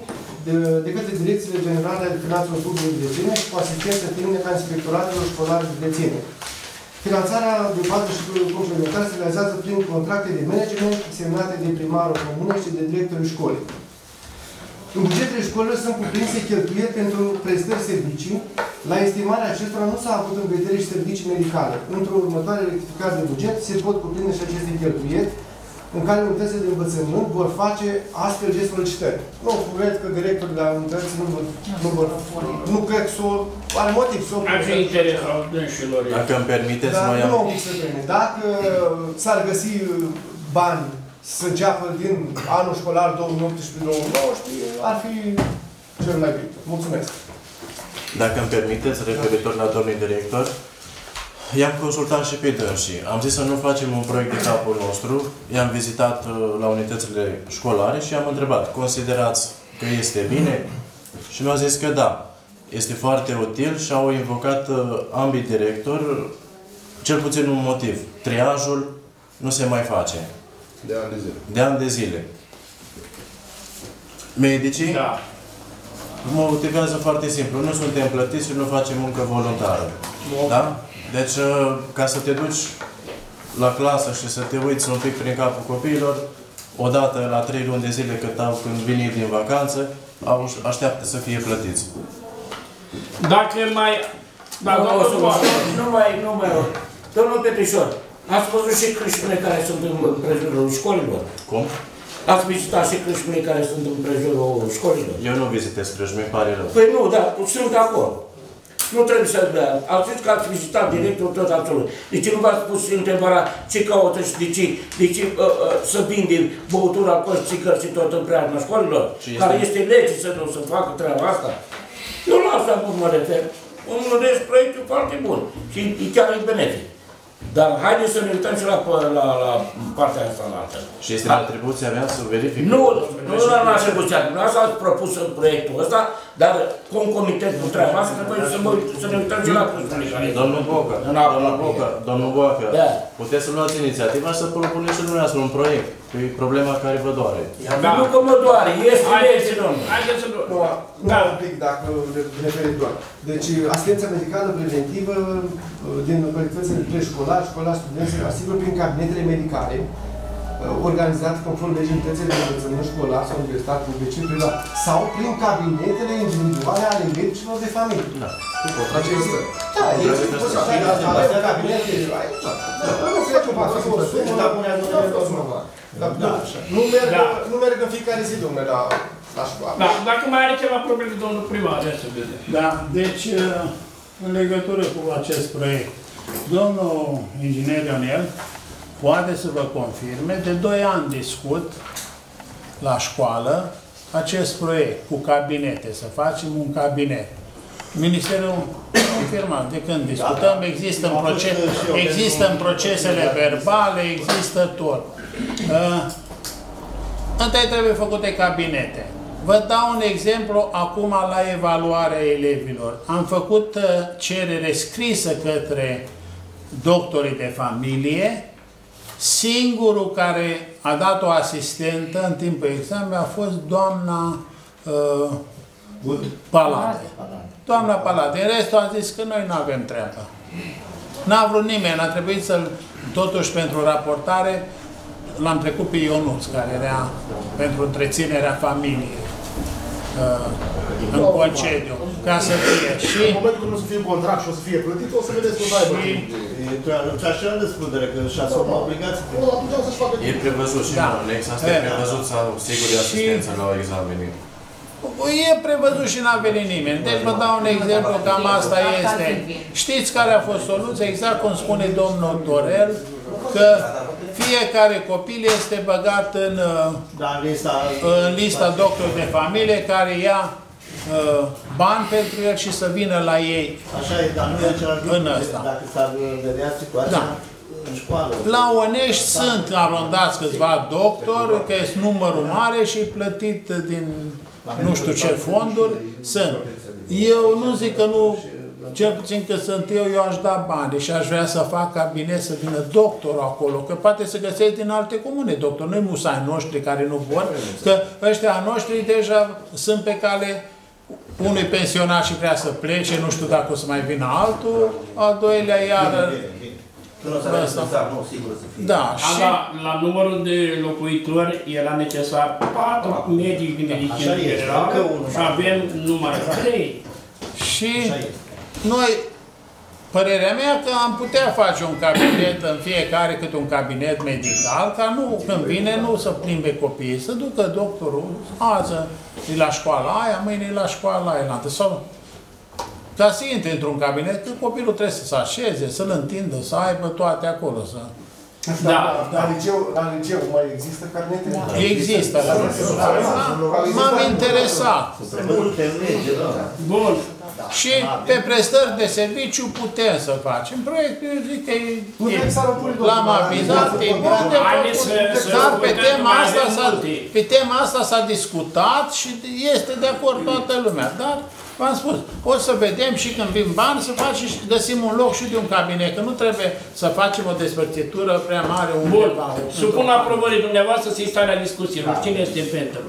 de, de către direcțiile generale ale finanțelor publice de ține și cu asistență tehnică a inspectoratelor școlare de ține. Finanțarea de bază și complementară se realizează prin contracte de management semnate de primarul comunei și de directorul școlii. În bugetele școlilor sunt cuprinse cheltuieli pentru prestări servicii. La estimarea acestora nu s-a avut în vedere și servicii medicale. Într-o următoare rectificare de buget se pot cuprinde și aceste cheltuieli în care unitățile de învățământ vor face astfel de solicitări. Nu cred că directorul la unități nu vor, nu vor, nu cred că s-o, are motiv să o Ar fi interes al dânșilor. Dacă îmi permiteți, dar noi nu am... au să vreme. Dacă s-ar găsi bani să înceapă din anul școlar 2018-2019, ar fi cel mai bine. Mulțumesc. Dacă îmi permiteți, referitor la domnul director, i-am consultat și pe dânsii. Am zis să nu facem un proiect de capul nostru. I-am vizitat uh, la unitățile școlare și am întrebat, considerați că este bine? Și mi-au zis că da, este foarte util și au invocat uh, ambii directori cel puțin un motiv. Triajul nu se mai face. De ani de zile. De ani de zile. Medicii Da. mă motivează foarte simplu. Nu suntem plătiți și nu facem muncă voluntară. Da? Deci, uh, ca să te duci la clasă și să te uiți un pic prin capul copiilor, odată la trei luni de zile cât au, când vin ei din vacanță, au, așteaptă să fie plătiți. Dacă mai... Da, Da, domnul nu, Boacă. nu mai, nu mai rog. Domnul Petrișor, ați văzut și crâșmile care sunt în prejurul școlilor? Cum? Ați vizitat și crâșmile care sunt în prejurul școlilor? Eu nu vizitez Crăjmi, îmi pare rău. Păi nu, da, sunt acolo. Nu trebuie să... Da, ați zis că ați vizitat directul tot absolut. De ce nu v-ați pus întrebarea ce caută și de ce, de ce uh, uh, să vinde băutura cu țigări și tot în preajma școlilor? Și este- Care este lege să nu să facă treaba asta? Eu la asta nu mă refer. Un rest proiectul foarte bun și e chiar e benefic. Dar haideți să ne uităm și la, la, la partea asta la altă. Și este în atribuția mea să verific. Nu, nu la nașa bucea. Dumneavoastră ați propus în proiectul ăsta, dar concomitent cu treaba asta, trebuie să, mă, să ne uităm și la crâșmile care Domnul Bocă, În domnul Bocă, domnul Bocă, Da. puteți să luați inițiativa să propuneți și dumneavoastră un proiect. Păi problema care vă doare. Da. Nu că mă doare, este Haideți legea, domnule. haideți să Nu, luăm. nu Da. un pic, dacă referi doar. Deci, asistența medicală preventivă uh, din colectivitățile preșcolari, școlari, studenți, se asigură prin cabinetele medicale uh, organizate conform legii unitățile de învățământ școlar sau universitar publice, privat, sau prin cabinetele individuale ale medicilor de familie. Da. Acestea. Da, există posibilitatea de a avea cabinete aici. Da, Nu înțeleg că va fi o sumă, dar o sumă mare. Dar nu, nu merg, Da. nu merg în fiecare zi, domnule, la, la școală. Da, dacă mai are ceva probleme, domnul primar, ia să vedem. Da, deci în legătură cu acest proiect, domnul inginer Ionel poate să vă confirme, de 2 ani discut la școală acest proiect cu cabinete, să facem un cabinet. Ministerul confirmat, de când discutăm, există în, proces, există în procesele verbale, există tot. Uh, Întâi trebuie făcute cabinete. Vă dau un exemplu acum la evaluarea elevilor. Am făcut uh, cerere scrisă către doctorii de familie. Singurul care a dat o asistentă în timpul examenului a fost doamna uh, Palade. Doamna Palade. În restul a zis că noi nu avem treabă. N-a vrut nimeni, a trebuit să-l, totuși pentru raportare, l-am trecut pe Ionuț, care era pentru întreținerea familiei uh, în concediu, ca să fie. Și, În momentul când o să fie un contract și o să fie plătit, o să vedeți că o să aibă. Și Și așa în răspundere, că și asumă obligații. Nu, atunci o să-și facă E prevăzut și Da. în anex, asta E, e prevăzut să asigure asistență la examene. e prevăzut și n-a venit nimeni. Deci vă dau un exemplu, cam asta este. Știți care a fost soluția? Exact cum spune domnul Dorel, că fiecare copil este băgat în uh, Dar în lista... în lista doctori de familie care ia uh, bani pentru el și să vină la ei. Așa e, dar nu e același lucru. În ăsta. Dacă s-ar vedea situația Da. în școală. La Onești sunt arondați câțiva doctori, că este numărul mare și plătit din nu știu ce fonduri sunt. Eu nu zic că nu, cel puțin că sunt eu, eu aș da bani și aș vrea să fac cabinet să vină doctorul acolo, că poate să găsesc din alte comune doctor, nu musai noștri care nu vor, că ăștia noștri deja sunt pe cale unui pensionat și vrea să plece, nu știu dacă o să mai vină altul, al doilea iară Nu o să avem necesar, nu, sigur să fie. da, A, și la, la numărul de locuitori era necesar patru medici de medicină Așa este, generală încă unul. și avem numai trei. Și noi, părerea mea că am putea face un cabinet în fiecare cât un cabinet medical, ca nu, când vine, nu să plimbe copiii, să ducă doctorul, azi e la școala aia, mâine e la școala aia, la altă, sau ca să intre într-un cabinet, că copilul trebuie să se așeze, să-l întindă, să aibă toate acolo, să... Da, La, la, liceu, la liceu mai există carnete? Există la M-am interesat. Prevăzute în lege, da. Bun. Și pe prestări de serviciu putem să facem. Proiectul, eu zic că e, Putem să l-am pus, l-am domnule, avizat, e bun de Haideți să- făcut. să Dar pe uităm tema mai asta avem s-a, multe. pe tema asta s-a discutat și este de acord toată lumea. Dar v-am spus, o să vedem și când vin bani să facem și găsim un loc și de un cabinet, că nu trebuie să facem o despărțitură prea mare Bun. undeva. Supun aprobării dumneavoastră să starea discuțiilor. Cine este pentru?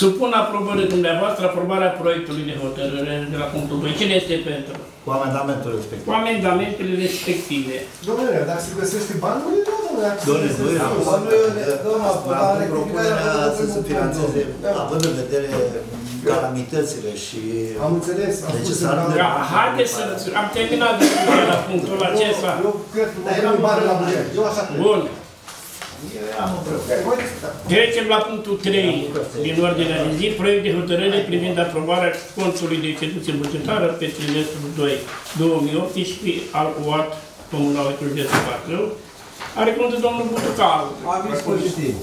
Supun aprobării dumneavoastră aprobarea proiectului de hotărâre de la punctul 2. Cine este pentru? Cu amendamentul respectiv. Cu amendamentele respective. Domnule, dacă se găsește bani, nu e domnule. dacă se Doamne, găsește nu bani. era Acum nu e- domnul, Am dar avut rectificarea propunerea făcută să se primul financeze, punct, da. având în vedere calamitățile și Am înțeles, am Deci spus s-ar în de- Da, haideți să... Am terminat discuția la punctul acesta. Eu cred că vom primi bani la buget. Eu așa cred. Bun. Trecem la punctul 3 din ordinea de zi, proiect de hotărâre privind aprobarea contului de execuție bugetară pe trimestrul 2 2018 al UAT Comunal Județul Bacău. Are cuvântul domnul Butucaru. Aviz pozitiv.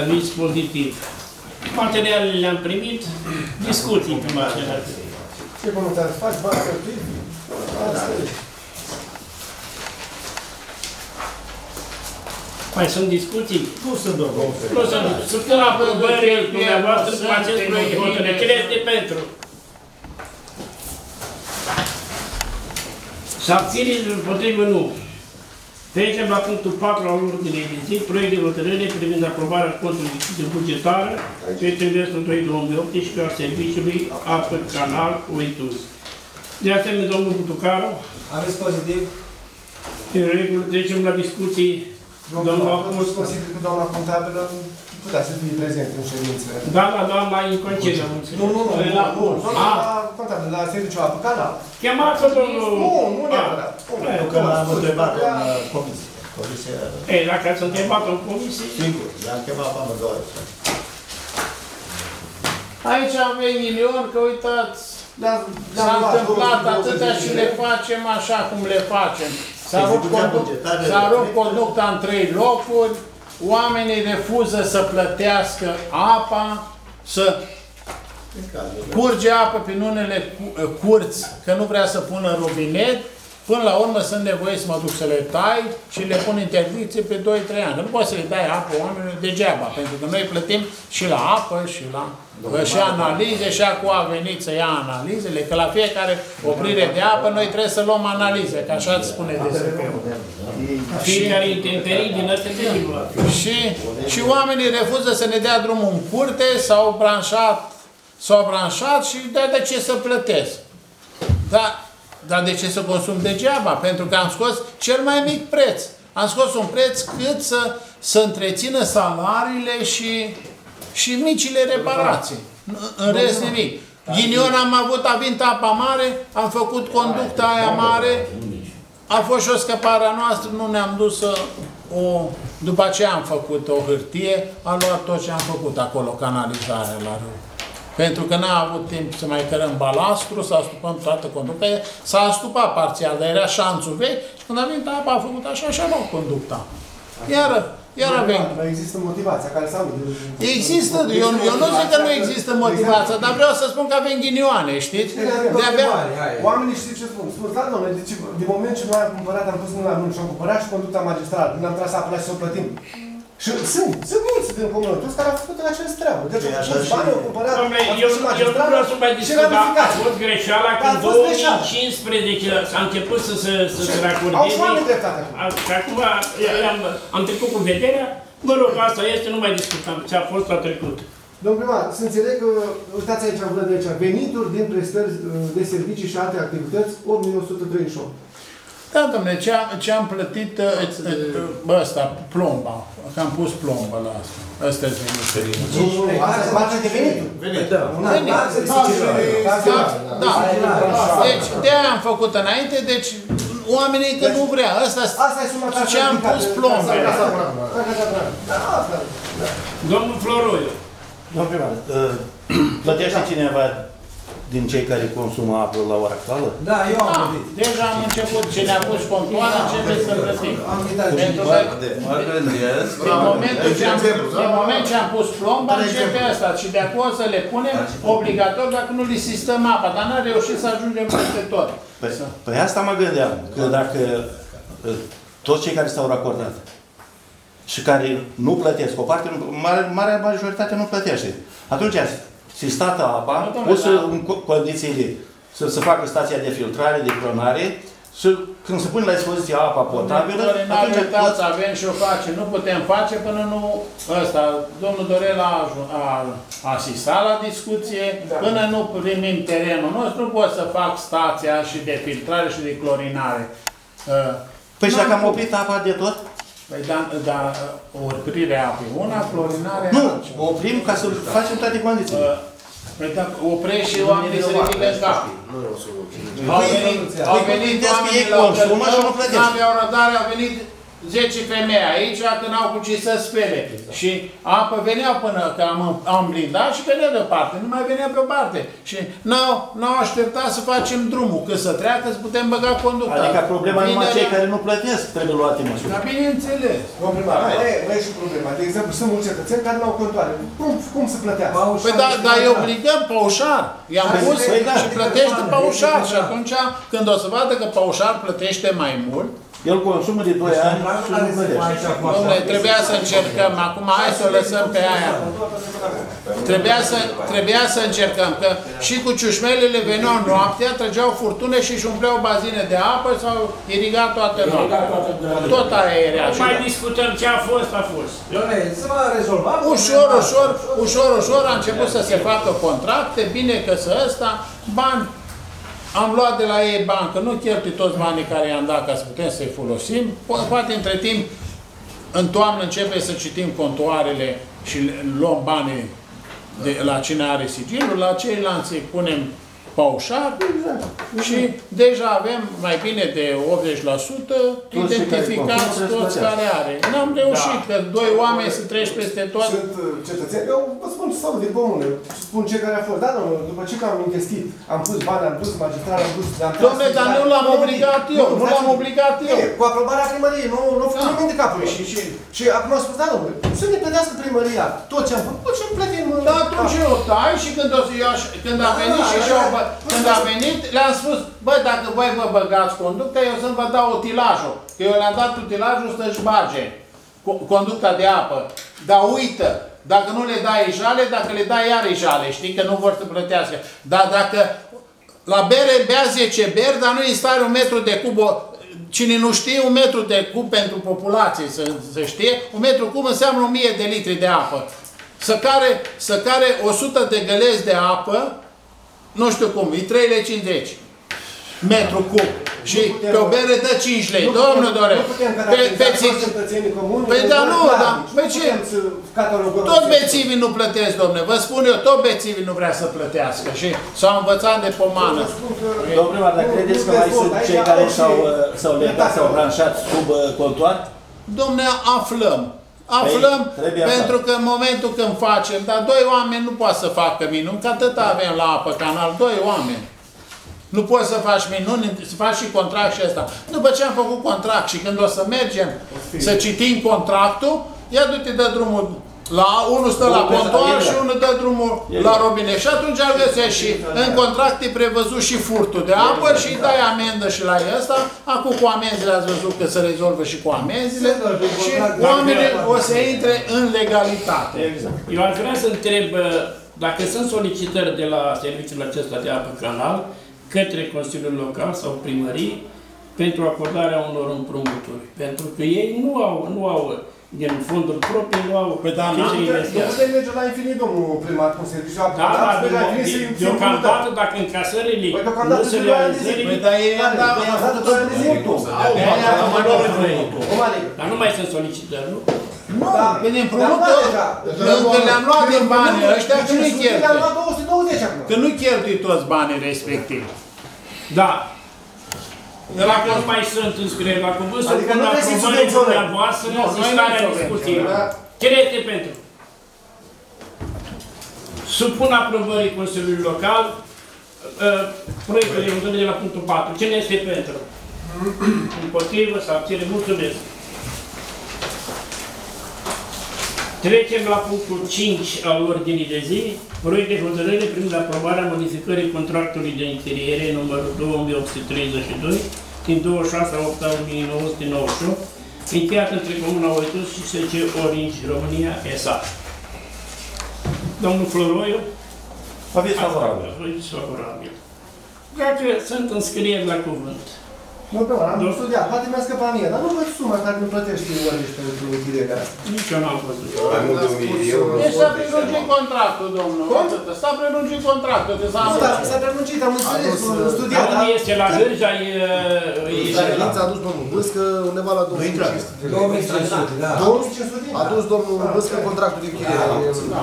Aviz pozitiv. Materialele le-am primit, discuții pe marginea acestei. Ce comentarii faci? Bani cheltuiți? Asta e. Mai sunt discuții? Nu sunt domnul. Nu sunt. Supun aprobării dumneavoastră cu acest proiect de hotărâre. Cine este pentru? Și abțineți împotrivă nu. Trecem la punctul 4 al ordinei de zi, proiect de hotărâre privind aprobarea contului lichidă bugetară pe trimestrul 2-2018 al serviciului apă canal Uituz. De asemenea, domnul Butucaru, Aveți pozitiv? în regulă, trecem la discuții. Domnul a Domnul fost... consider că doamna contabilă putea să fie prezent în ședință. Da, da, doamna în concediu, am înțeles. Nu, nu, nu, nu, La nu, curs. doamna Ah, contabilă, la serviciul apă canal. chemați-o, domnul... Nu, nu Ah. neapărat. Nu, Pentru că l-am întrebat în uh, comisie. Comisia, Ei, dacă ați întrebat în comisie, sigur, i-am chemat pe amândouă. Aici avem milion, că uitați, Da, s-a întâmplat atâtea și le facem așa cum le facem. S-a rupt Execuția conduc- bugetară s-a rupt reflectă- conducta în trei locuri, oamenii refuză să plătească apa, să curge apă prin unele cu- curți, că nu vrea să pună robinet, până la urmă sunt nevoie să mă duc să le tai și le pun interdicție pe 2-3 ani. Nu poți să le dai apă oamenilor degeaba, pentru că noi plătim și la apă și la și analize și acum a venit să ia analizele, că la fiecare oprire de apă noi trebuie să luăm analize, că așa îți spune DSP-ul. fiecare intemperii din astea de regulă. Și, și oamenii refuză să ne dea drumul în curte, s-au branșat, s-au branșat și de, de ce să plătesc? Da, dar de ce să consum degeaba? Pentru că am scos cel mai mic preț. Am scos un preț cât să, să întrețină salariile și, și micile reparații. În- În rest nimic. Ghinion am avut avint apa mare, am făcut conducta aia mare, a fost și o scăpare a noastră, nu ne-am dus să o... După aceea am făcut o hârtie, a luat tot ce am făcut acolo, canalizarea la râu. Pentru că n-a avut timp să mai cărăm balastru, să astupăm toată conducta. S-a astupat parțial, dar era șanțul vechi și când a venit apa a făcut așa și a luat conducta. Iar, iar avem Dar există motivația care s-a Există, eu, eu nu zic că nu există motivație, dar vreau să spun că avem ghinioane, știți? De-abia, Oamenii știu ce spun. Spun, da, domnule, deci, din moment ce noi am cumpărat, am pus mâna în mână și am cumpărat și conducta magistrală, când am tras apă la și să o plătim. Și sunt, sunt mulți din comunități care au făcut acest treabă. Deci, Păi așa mulți și- bani au cumpărat, Domnule, au eu, făcut și eu nu magistrală vreau să mai și discut, dar a ramificat. fost greșeala Dar când a fost greșeală. 2015 s-a început să se, să se Au și racordeze. oameni dreptate acum. A- Și acum am, am trecut cu vederea, mă rog, asta este, nu mai discutăm, ce a fost a trecut. Domnul primar, să înțeleg că, uitați aici, văd aici, venituri din prestări uh, de servicii și alte activități, 8138. Da, domnule, ce am, ce am plătit uh, uh, bă, ăsta, plomba, că am pus plombă la asta. Ăsta e venit. Nu, nu, asta e marja de venituri. Venit. Da. Una, Venit. taxe, Da, taxe, Da, da. Deci, de aia am făcut înainte, deci oamenii că nu vrea. Ăsta Asta e suma ce am pus plombe. Da, asta. Domnul Floroiu, Domnul primar, uh, plătește cineva din cei care consumă apă la ora actuală? Da, eu am Da, vorbit. deja am început. Ce ne-a pus contoară, începe să plătim. Am uitat. Pentru Mă, că de- mă gândesc, din momentul ce am, din moment ce am pus plomba, începe asta. Și de acolo să le punem obligatoriu dacă nu li sistăm apa. Dar n-am reușit să ajungem peste tot. Păi, păi asta mă gândeam, că dacă uh, toți cei care s-au racordat și care nu plătesc, o parte, nu- mare, marea majoritate nu plătește. Atunci, sistată apa, Nu, domnule, pusă da. în co- condițiile să se facă stația de filtrare, de clonare, și când se pune la dispoziție apa potabilă, Dorinare, atunci uitați, avem și o face. Nu putem face până nu ăsta. Domnul Dorel a, aju- a asistat la discuție. Da. Până nu primim terenul nostru, nu pot să fac stația și de filtrare și de clorinare. Uh, Păi și n-am dacă am putut. oprit apa de tot? Păi, dar da, oprirea apei una, clorinarea Nu, altceva. o oprim ca să facem toate condițiile. Uh, Păi dacă oprești și oamenii se ridică în cap. Au Păi, venit, păi, au păi, venit gândeți că oamenii ei la consumă și nu plătesc. N-aveau răbdare, au venit 10 femei aici, că n-au cu ce să spele. Și apă veneau până că am, am blindat și venea de o parte, nu mai venea pe o parte. Și n-au, n-au așteptat să facem drumul, că să treacă, să putem băga conducta. Adică problema numai Vinerea- cei care nu plătesc trebuie luate măsuri. Dar bineînțeles. Domnul primar, mai e, mai e și problema. De exemplu, sunt mulți cetățeni care nu au contoare. Cum, cum să plătească? Păi da, dar îi obligăm paușar. I-am Păi, pus păi da. și plătește paușar. Și atunci, când o să vadă că paușar plătește mai mult, El consumă de 2 ani și nu plătește. Domnule, trebuia să încercăm, acum hai să o lăsăm pe aia. Trebuia să, trebuia să încercăm, că și cu ciușmelele veneau noaptea, trăgeau furtune și își umpleau bazine de apă sau irigat toată noaptea. Tot aia era. Nu mai discutăm ce a fost, a fost. Doamne, se va rezolva. Ușor, ușor, ușor, ușor a început să se facă contracte, bine că să ăsta, bani, am luat de la ei bancă, nu cheltui toți banii care i-am dat ca să putem să-i folosim, Po- poate între timp, în toamnă începe să citim contoarele și luăm banii de, la cine are sigilul, la ceilalți îi punem paușar și deja avem mai bine de 80% identificați consumă, toți trebuie să care are. N-am reușit, că doi oameni să treci peste tot. Sunt uh, cetățeni, eu vă spun ce salut din comune, spun cei care au fost, da, domnule, după ce că am investit, am pus bani, am dus magistral, am dus... am tras Dom'le, dar nu l-am Nu, obligat nu, eu, nu stați l-am un pic. obligat eu. E, Cu aprobarea primăriei, nu, nu a făcut Da. nimeni de capul și, și, și acum au spus, da, domnule, să ne plătească primăria tot ce am făcut și îmi plătim. uh, Dar atunci eu tai și când, o să eu aș, când a Da, venit da, și da, și-au da. bă- când a venit, le-am spus, bă, dacă voi vă băgați conducta, eu să-mi vă dau utilajul. Că eu le-am dat utilajul să-și bage co- conducta de apă. Dar uită, dacă nu le dai jale, dacă le dai iar jale, știi că nu vor să plătească. Dar dacă la bere bea 10 beri, dar nu îi stare un metru de cub, o- cine nu știe, un metru de cub pentru populație, să, să știe, un metru cub înseamnă 1000 de litri de apă. Să care, să care 100 de gălezi de apă, nu știu cum, e 3,50 metru cub. Și putem- pe o bere dă 5 lei. Nu Domnul putem- Dore, Nu putem pe, caracteriza pe, toți cetățenii comuni. Păi de da, bani nu, clari. da, Nu păi ce? putem să catalogăm. tot bețivii nu plătesc, domne. Vă spun eu, tot bețivii nu vrea să plătească. Și s-au învățat de pomană. Vă spun că- Domnul primar, dar Nu- credeți nu că mai dezvolt. sunt Aici cei au care și s-au, uh, s-au legat, dreptate. s-au branșat sub uh, contoar? Domne, aflăm. Aflăm Păi, trebuie pentru aflat. că în momentul când facem, dar doi oameni nu poate să facă minuni, că atât avem la apă canal, doi oameni. Nu poți să faci minuni, să faci și contract și ăsta. După ce am făcut contract și când o să mergem să citim contractul, ia du-te dă drumul la unul stă la Unul pe- contoar exact. și unul dă drumul la robinet. Și atunci găsești și în contract e prevăzut și furtul de apă și îi dai amendă și la ăsta. Acum cu amenzile ați văzut că se rezolvă și cu amenzile și oamenii o să intre în legalitate. Exact. Eu aș vrea să întreb uh, dacă sunt solicitări de la serviciul acesta de apă canal către Consiliul Local sau primării pentru acordarea unor împrumuturi. Pentru că ei nu au, nu au din fonduri proprii, nu au Păi da, ce n-am să Nu investească. putem merge la infinit, domnul primar, cum se zice, Da, da, la infinit să de- deocamdată dacă încasările Păi deocamdată nu se sunt doi ani de realizează, Păi dar ei am dat Păi am dat doi ani de zile. Au, de-aia am luat împrumutul. Cum adică? dar nu mai sunt solicitări, nu? Nu, Da. pe din Le-am împrumutul, luat deja. încă le-am luat din banii ăștia că nu-i Le-am cheltui. luat 220 acum. Că nu cheltui toți banii respectivi. Da. Dacă nu mai sunt înscrieri la cuvânt, să Adică pun nu vreți să aprobării subvenționăm. dumneavoastră Nu, și noi nu starea subvenționăm. discuției. Da. Cine este pentru? Supun aprobării Consiliului Local uh, proiectul de hotărâre de la punctul 4. Cine este pentru? Împotrivă, să abține. Mulțumesc. Trecem la punctul 5 al ordinii de zi, proiect de hotărâre privind aprobarea modificării contractului de închiriere numărul 2832 din 26 a 8 a 1998, încheiat între Comuna Oitus și SC Orange România S.A. Domnul Floroiu? Aveți favorabil. Aveți favorabil. Dacă sunt înscrieri la cuvânt. Nu, pe am Nu. studiat, poate mi-a scăpat mie, dar nu văd suma care mi plătește Orange pentru închirierea asta. Nici eu n-am văzut. Mai mult de un mii de euro. Deci s-a prelungit contractul, domnul. Atât. S-a prelungit contractul. Deci s-a Nu, dar s-a prelungit, am înțeles, dus, am uh, studiat, Dar dar... unde este la Hârja, e... e- Stabilința a dus domnul Bâscă undeva la 2500 de lei. 2500, da. 2500? A dus domnul Bâscă contractul de închiriere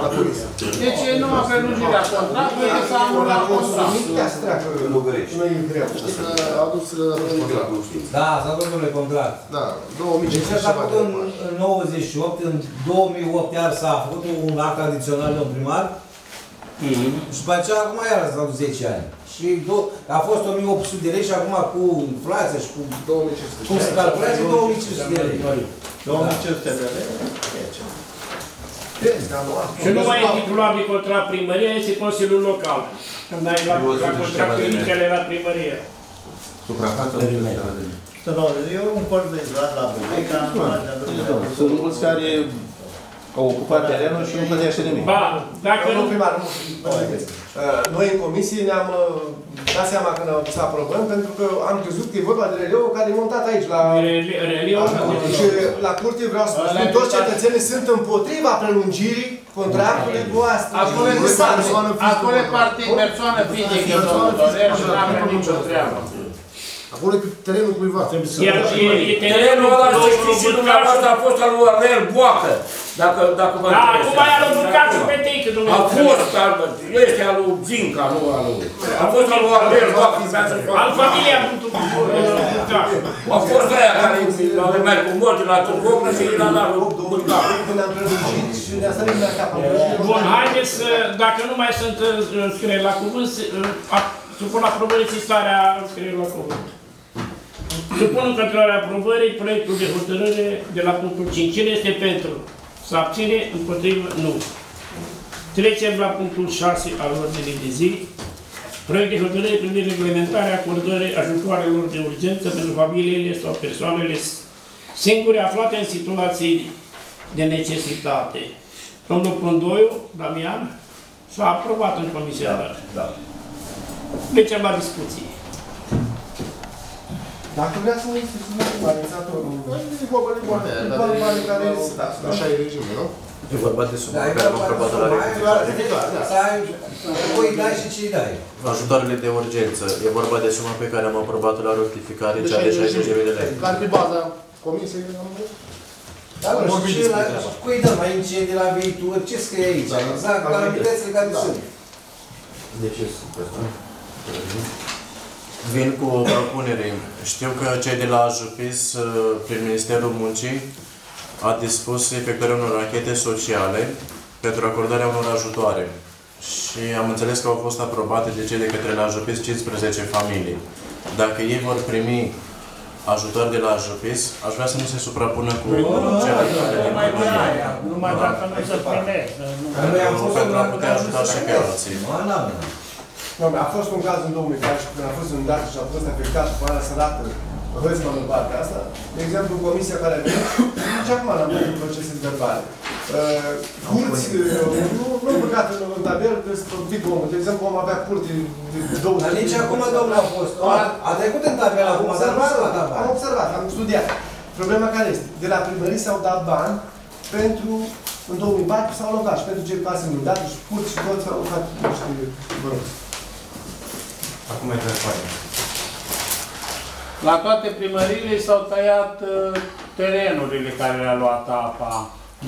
la poliție. Deci e numai prelungirea contractului, că s-a anulat contractul. Ia să treacă, nu e greu. Știi că a dus uh, Da, s-a făcut domnule contract. Da, Deci 2500 s-a ceva făcut de în, în 98, în 2008 iar s-a făcut un act adițional de un primar Mhm. și după aceea acum iar s-a dus 10 ani. Și do- a fost 1800 de lei și acum cu inflația și cu 2500. cum se calculează 2500 de lei. 2500 de lei. Și nu mai e titulabil contra primăria, este Consiliul Local. Când ai la, la contractul inițial era primăria. Suprafața Nu, eu un corp de izrat la Bubeca, în marginea drumului. Sunt mulți care au ocupat terenul și nu plătește nimic. Ba, dacă nu... Domnul primar, nu, Uh, noi în comisie ne-am uh, dat seama când am să aprobăm, pentru că am crezut că e vorba de releu care e montat aici, la... Reliul Și la curte vreau să spun, toți cetățenii sunt împotriva prelungirii contractului cu asta. Acolo e persoană, acolo e parte persoană fizică, domnul Dorel, și n-am nicio treabă. Acolo e pe terenul cuiva. Iar e, e Terenul ăla, să știți și dumneavoastră, a fost al lui Arel Boacă. Dacă, dacă vă Da, acum interesează. i-a lui Bucațu pe teică, A domnule. fost al, este al lui Zinca, nu al lui. A fost al lui Arel Boacă, urmează să Al familia Bucațu. A fost aia care mai cu morți la Târgovră și la la lui Bucațu. Când am prelungit și ne-a sărit la cap. Bun, haideți să, dacă nu mai sunt uh, scrieri la cuvânt, să, uh, a- supun aprobării starea scrieri la cuvânt. Supun în continuare aprobării proiectul de hotărâre de la punctul 5. Cine este pentru? Să abține? Împotrivă? Nu. Trecem la punctul 6 al ordinii de zi. Proiect de hotărâre privind reglementarea acordării ajutoarelor de urgență pentru familiile sau persoanele singure aflate în situații de necesitate. Domnul Condoiu, Damian, s-a aprobat în comisia da, da. Trecem la discuții. Dacă vrea să mă susțină cu organizatorul, E vorba de bani. e doar bani care... Așa e regimul, nu? E vorba de suma Da, pe care am aprobat la rectificare. Să ai, voi dai și ce dai. Ajutoarele de urgență. E vorba de suma pe care am aprobat la rectificare, cea de 60.000 de lei. Care pe baza comisiei am Da, nu știu ce, la, cui dăm aici, de la viitor, ce scrie aici? Exact, calamitățile care sunt. De ce Vin cu o propunere. Știu că cei de la Ajupis, prin Ministerul Muncii, a dispus efectuarea unor anchete sociale pentru acordarea unor ajutoare. Și am înțeles că au fost aprobate de cei de către la Ajupis 15 familii. Dacă ei vor primi ajutor de la Ajupis, aș vrea să nu se suprapună cu celelalte din Numai de primărie. aia, numai dacă nu se primește. nu. Că noi am fost Pentru a putea ajuta și pe alții. Nu, n-am. Doamne, a fost un caz în 2014 când a fost inundat și a fost afectat cu ala sărată Hățman în partea asta. De exemplu, comisia care a venit, și acum am avut un proces verbale. Uh, Curți, uh, nu, nu băgat în, în tabel, că sunt un pic omul. De exemplu, om avea curte de 20 Dar nici acum, domnule, a fost. A, a trecut în tabel acum, Am dar nu s-a observat, luat am tabel. observat, am studiat. Problema care este? De la primării s-au dat bani pentru, în 2004 s-au alocat și pentru cei case inundate și curți și toți s-au alocat niște bănuți. Acum e transparent. La toate primările s-au tăiat uh, terenurile care le-a luat apa,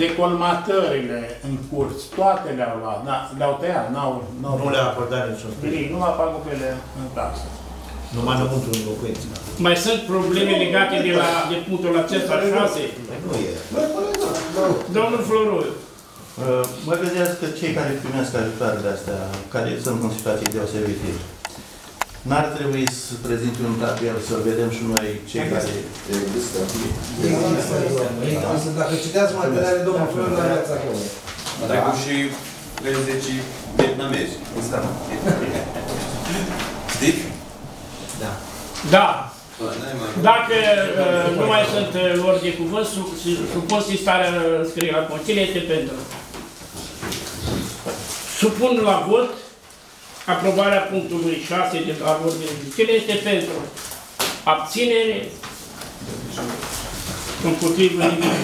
decolmatările în curs, toate le-au luat, da, le-au tăiat, n-au, n-au Nu le-a acordat niciun sprijin. nimic, numai pagubele în casă. Numai înăuntru în locuință. Mai sunt probleme legate de, la, de punctul acesta 6? Nu e. Domnul Floroiu. Uh, Mă gândesc că cei care primesc ajutoarele astea, care sunt în situații deosebite, n-ar trebui să prezinte un tabel, să vedem și noi cei care... Există, Dacă citeați materiale, domnul Flor, la viața acolo. A trecut și 30 vietnamezi. Asta. Știți? Da. Bă, n-ai mai- Dacă uh, nu mai sunt uh, luări de cuvânt, su- su- supun starea scrie la cont. Cine este pentru? Supun la vot aprobarea punctului 6 de la ordine. de zi. Cine este pentru? Abținere? Împotrivă nimic.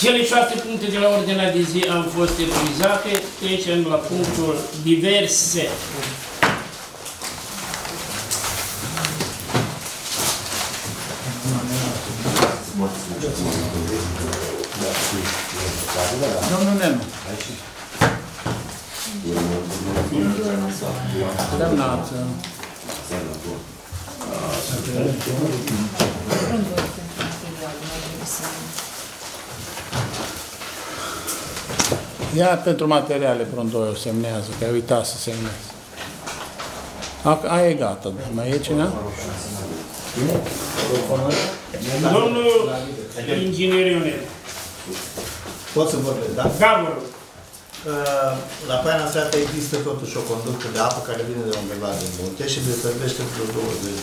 Cele șase puncte de la ordinea de zi au fost epuizate. Trecem la punctul diverse. Domnul Nenu. Semnați. Ia pentru materiale Prondoiu semnează, că ai uitat să semnezi. A, aia e gata, mai e cineva? Domnul inginer Ionel. Pot să vorbesc, da? Da, vă rog. Uh, La Poiana Sată există totuși o conductă de apă care vine de undeva din munte și deservește vreo 20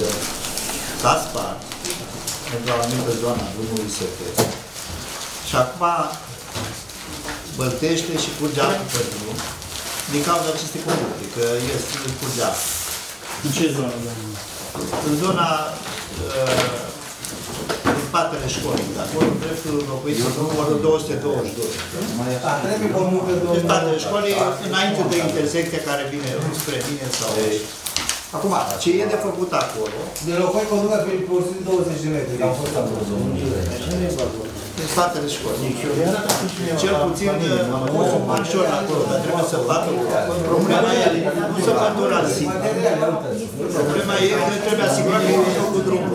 de s-a spart într-o anumită zonă a drumului SF. Și acum băltește și curge apă pe drum din cauza acestei conducte, că este curge apă. În ce zonă, domnule? În zona uh, din spatele școlii, de acolo, dreptul locuitor numărul 222. Da, trebuie conmută Din domnul... spatele școlii, înainte de intersecția care vine spre mine sau... Acum, ce e de făcut acolo, De locuri conducă pe cursul 20 de metri, că am fost acolo. în spatele școlii. Cel puțin un manșor acolo, dar trebuie să facă Problema e, nu se poate ora singur. Problema e că trebuie asigurat că e cu drumul.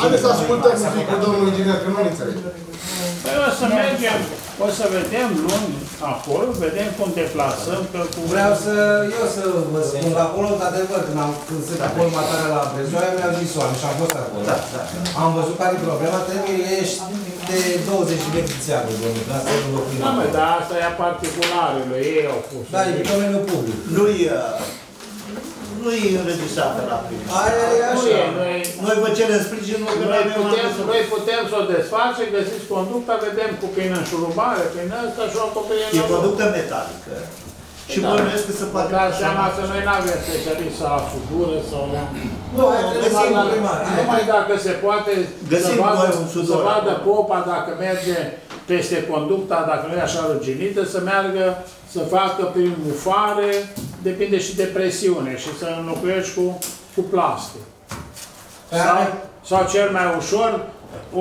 Haideți să ascultăm un pic cu domnul inginer, că nu înțeleg. Păi o să mergem, o să vedem luni acolo, vedem cum deplasăm, că cu... Vreau să, eu să vă spun, la acolo, într-adevăr, când am când sunt acolo matarea la Brezoia, mi-au zis oameni și am fost acolo. Am văzut care e problema, trebuie ieși de 20 de metri țeavă, domnule, dar asta e un loc Da, mă, dar asta e a particularului, ei au pus. Da, e domeniul public. Nu-i, nu-i înregistrat pe la primul. Aia e Nu așa. e, noi, Noi vă cerem sprijinul că noi, noi putem, avem noi putem să o desfacem, găsiți conducta, vedem cu prin înșurubare, prin ăsta și o acoperim. E conductă metalică. Și Da. bănuiesc că se poate... Dar seama că noi nu avem specialiști sau la sudură sau la... Nu, aia trebuie să Numai, primar. numai dacă se poate Găsim să vadă, noi un sudor să vadă acolo. popa dacă merge peste conducta, dacă nu e așa ruginită, să meargă, să facă prin mufare, depinde și de presiune și să înlocuiești cu, cu plastic. Sau, sau cel mai ușor,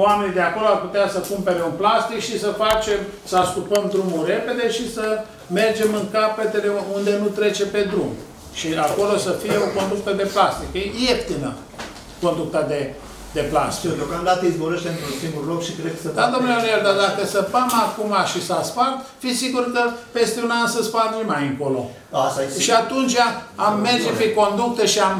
oamenii de acolo ar putea să cumpere un plastic și să facem, să ascupăm drumul repede și să mergem în capetele unde nu trece pe drum. Și acolo să fie o conductă de plastic. E ieftină conducta de, de plastic. Știu, deocamdată izborăște într-un singur loc și cred că se Da, domnule Leonel, dar dacă săpăm acum și s-a spart, fi sigur că peste un an să sparge mai încolo. Asta e Și sigur. atunci am merge pe conductă și am,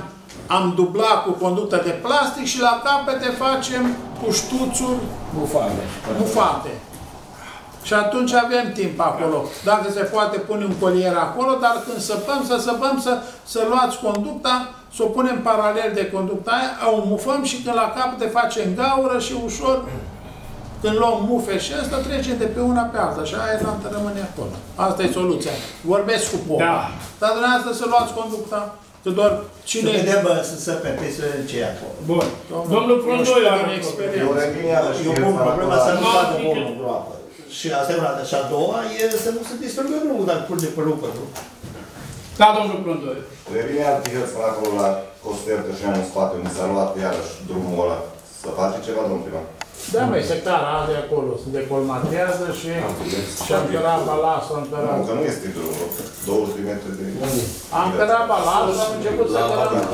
am dublat cu conductă de plastic și la capete facem cu ștuțuri Bufale. bufate. Și atunci avem timp acolo. Dacă se poate pune un colier acolo, dar când săpăm, să săpăm, să, să luați conducta, să o punem paralel de conducta aia, o mufăm și când la capete facem gaură și ușor, când luăm mufe și asta, trecem de pe una pe alta și aia lantă rămâne acolo. Asta e soluția. Vorbesc cu popa. Da. Dar dumneavoastră să luați conducta, că doar Să cine... vedem bă, să se pe să vedem ce e acolo. Bun. Domnul nu știu Prondoi din are experiență. Eu revin iarăși Eu pun problema să nu Nu, vadă adică- bolul în groapă. Și asta e una dată. Și a doua e să nu se distrugă drumul dacă curge pe lupă. Da, domnul Prondoi. Revine alții hărți până acolo la Costertă și am în spate, unde s-a luat iarăși drumul ăla. Să face ceva, domnul primar. Da, mai sectara de acolo, se decolmatează și și am cărat balasul, am cărat. Nu, că nu este drumul, 20 de metri de... Am cărat balasul, am început să cărăm.